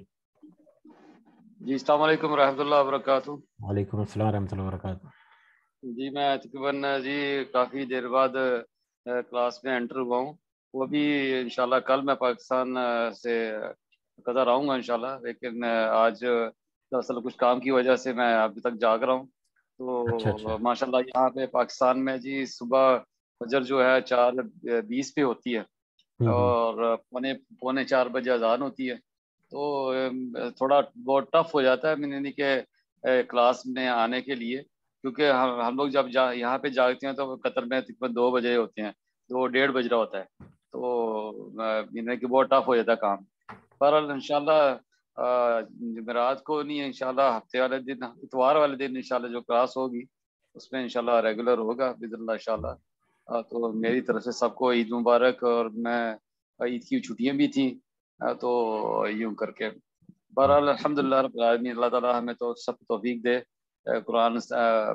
जी अस्सलाम वालेकुम रहमतुल्लाह वबरकातुहू वालेकुम अस्सलाम रहमतुल्लाह वबरकातुहू जी मैं तकरीबन जी काफ़ी देर बाद क्लास में एंटर हुआ हूँ। वो भी इंशाल्लाह कल मैं पाकिस्तान से कदर आऊँगा इंशाल्लाह लेकिन आज दरअसल कुछ काम की वजह से मैं अभी तक जाग रहा हूँ। तो अच्छा, अच्छा। माशाल्लाह यहाँ पे पाकिस्तान में जी सुबह फजर जो है चार बीस पे होती है हम्म, हम्म। और पौने पौने चार बजे अजान होती है तो थोड़ा बहुत टफ हो जाता है यानी के क्लास में आने के लिए क्योंकि हम हम लोग जब जा यहाँ पे जागते हैं तो कतर में तकरीबन दो बजे होते हैं दो डेढ़ बज रहा होता है तो यानी कि बहुत टफ हो जाता है काम पर इंशाल्लाह जमेरात को नहीं इंशाल्लाह हफ़्ते वाले दिन इतवार वाले दिन इंशाल्लाह जो क्लास होगी उसमें इंशाल्लाह रेगुलर होगा बिजल्ला इंशाल्लाह। तो मेरी तरफ़ से सबको ईद मुबारक और मैं ईद की छुट्टियाँ भी थी तो यूँ करके। बहरहाल अलहमदिल्ला अल्लाह ताला हमें तो सब तोफीक दे कुरान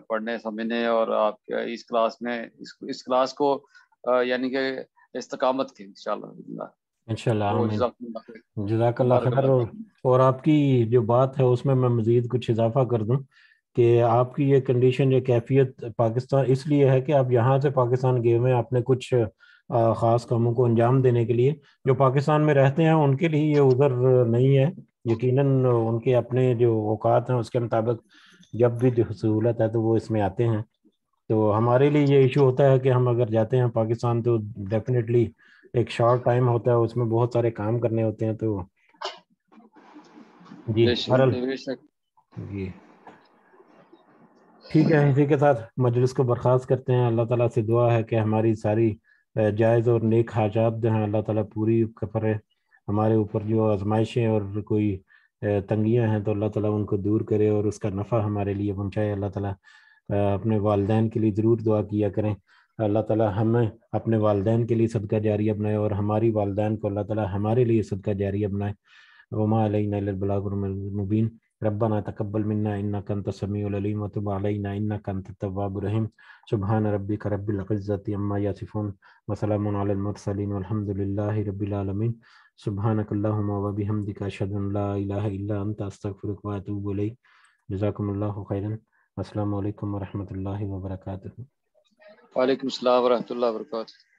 पढ़ने समझने और आप इस क्लास में इस, इस क्लास को यानी कि इस्तकामत की जजाकल्ला खैर। और, आपकी जो बात है उसमें मैं मजीद कुछ इजाफा कर दूँ कि आपकी ये कंडीशन ये कैफियत पाकिस्तान इसलिए है कि आप यहाँ से पाकिस्तान गए हुए आपने कुछ ख़ास कामों को अंजाम देने के लिए। जो पाकिस्तान में रहते हैं उनके लिए ये उधर नहीं है। यकीनन उनके अपने जो औकात हैं उसके मुताबिक जब भी जो सहूलत है तो वो इसमें आते हैं। तो हमारे लिए ये इशू होता है कि हम अगर जाते हैं पाकिस्तान तो डेफिनेटली एक शॉर्ट टाइम होता है उसमें बहुत सारे काम करने होते हैं तो जी जी। ठीक है इसी के साथ मजलिस को बर्खास्त करते हैं। अल्लाह ताला से दुआ है कि हमारी सारी जायज़ और नेक हाजात जो हैं अल्लाह ताला पूरी करे। हमारे ऊपर जो आजमाइशें और कोई तंगियाँ हैं तो अल्लाह ताला उनको दूर करे और उसका नफ़ा हमारे लिए पहुँचाए। अल्लाह ताला अपने वालदेन के लिए ज़रूर दुआ किया करें। अल्लाह ताला हमें अपने वालदेन के लिए सदका जारिया बनाए और हमारी वालदेन को अल्लाह ताला हमारे लिए सदका जारिया बनाए वमा अलैनाबीन रब्बना तकब्बल मिन्ना इन्नका अंत समीउल अलीम व तुब अलैना इन्नका अंत तव्वाबुर रहीम सुबहान रब्बिका रब्बिल इज्जति अम्मा यासिफून व सलामुन अलल मुरसलीन वल्हम्दुलिल्लाहि रब्बिल आलमीन सुबहानक अल्लाहुम्मा व बिहम्दिका अशहदु अन ला इलाहा इल्ला अंता अस्तगफिरुका व अतूबु इलैक जज़ाकुमुल्लाहु खैरन अस्सलाम वालेकुम व रहमतुल्लाहि व बरकातुहू वालेकुम अस्सलाम व रहमतुल्लाहि व बरकातुहू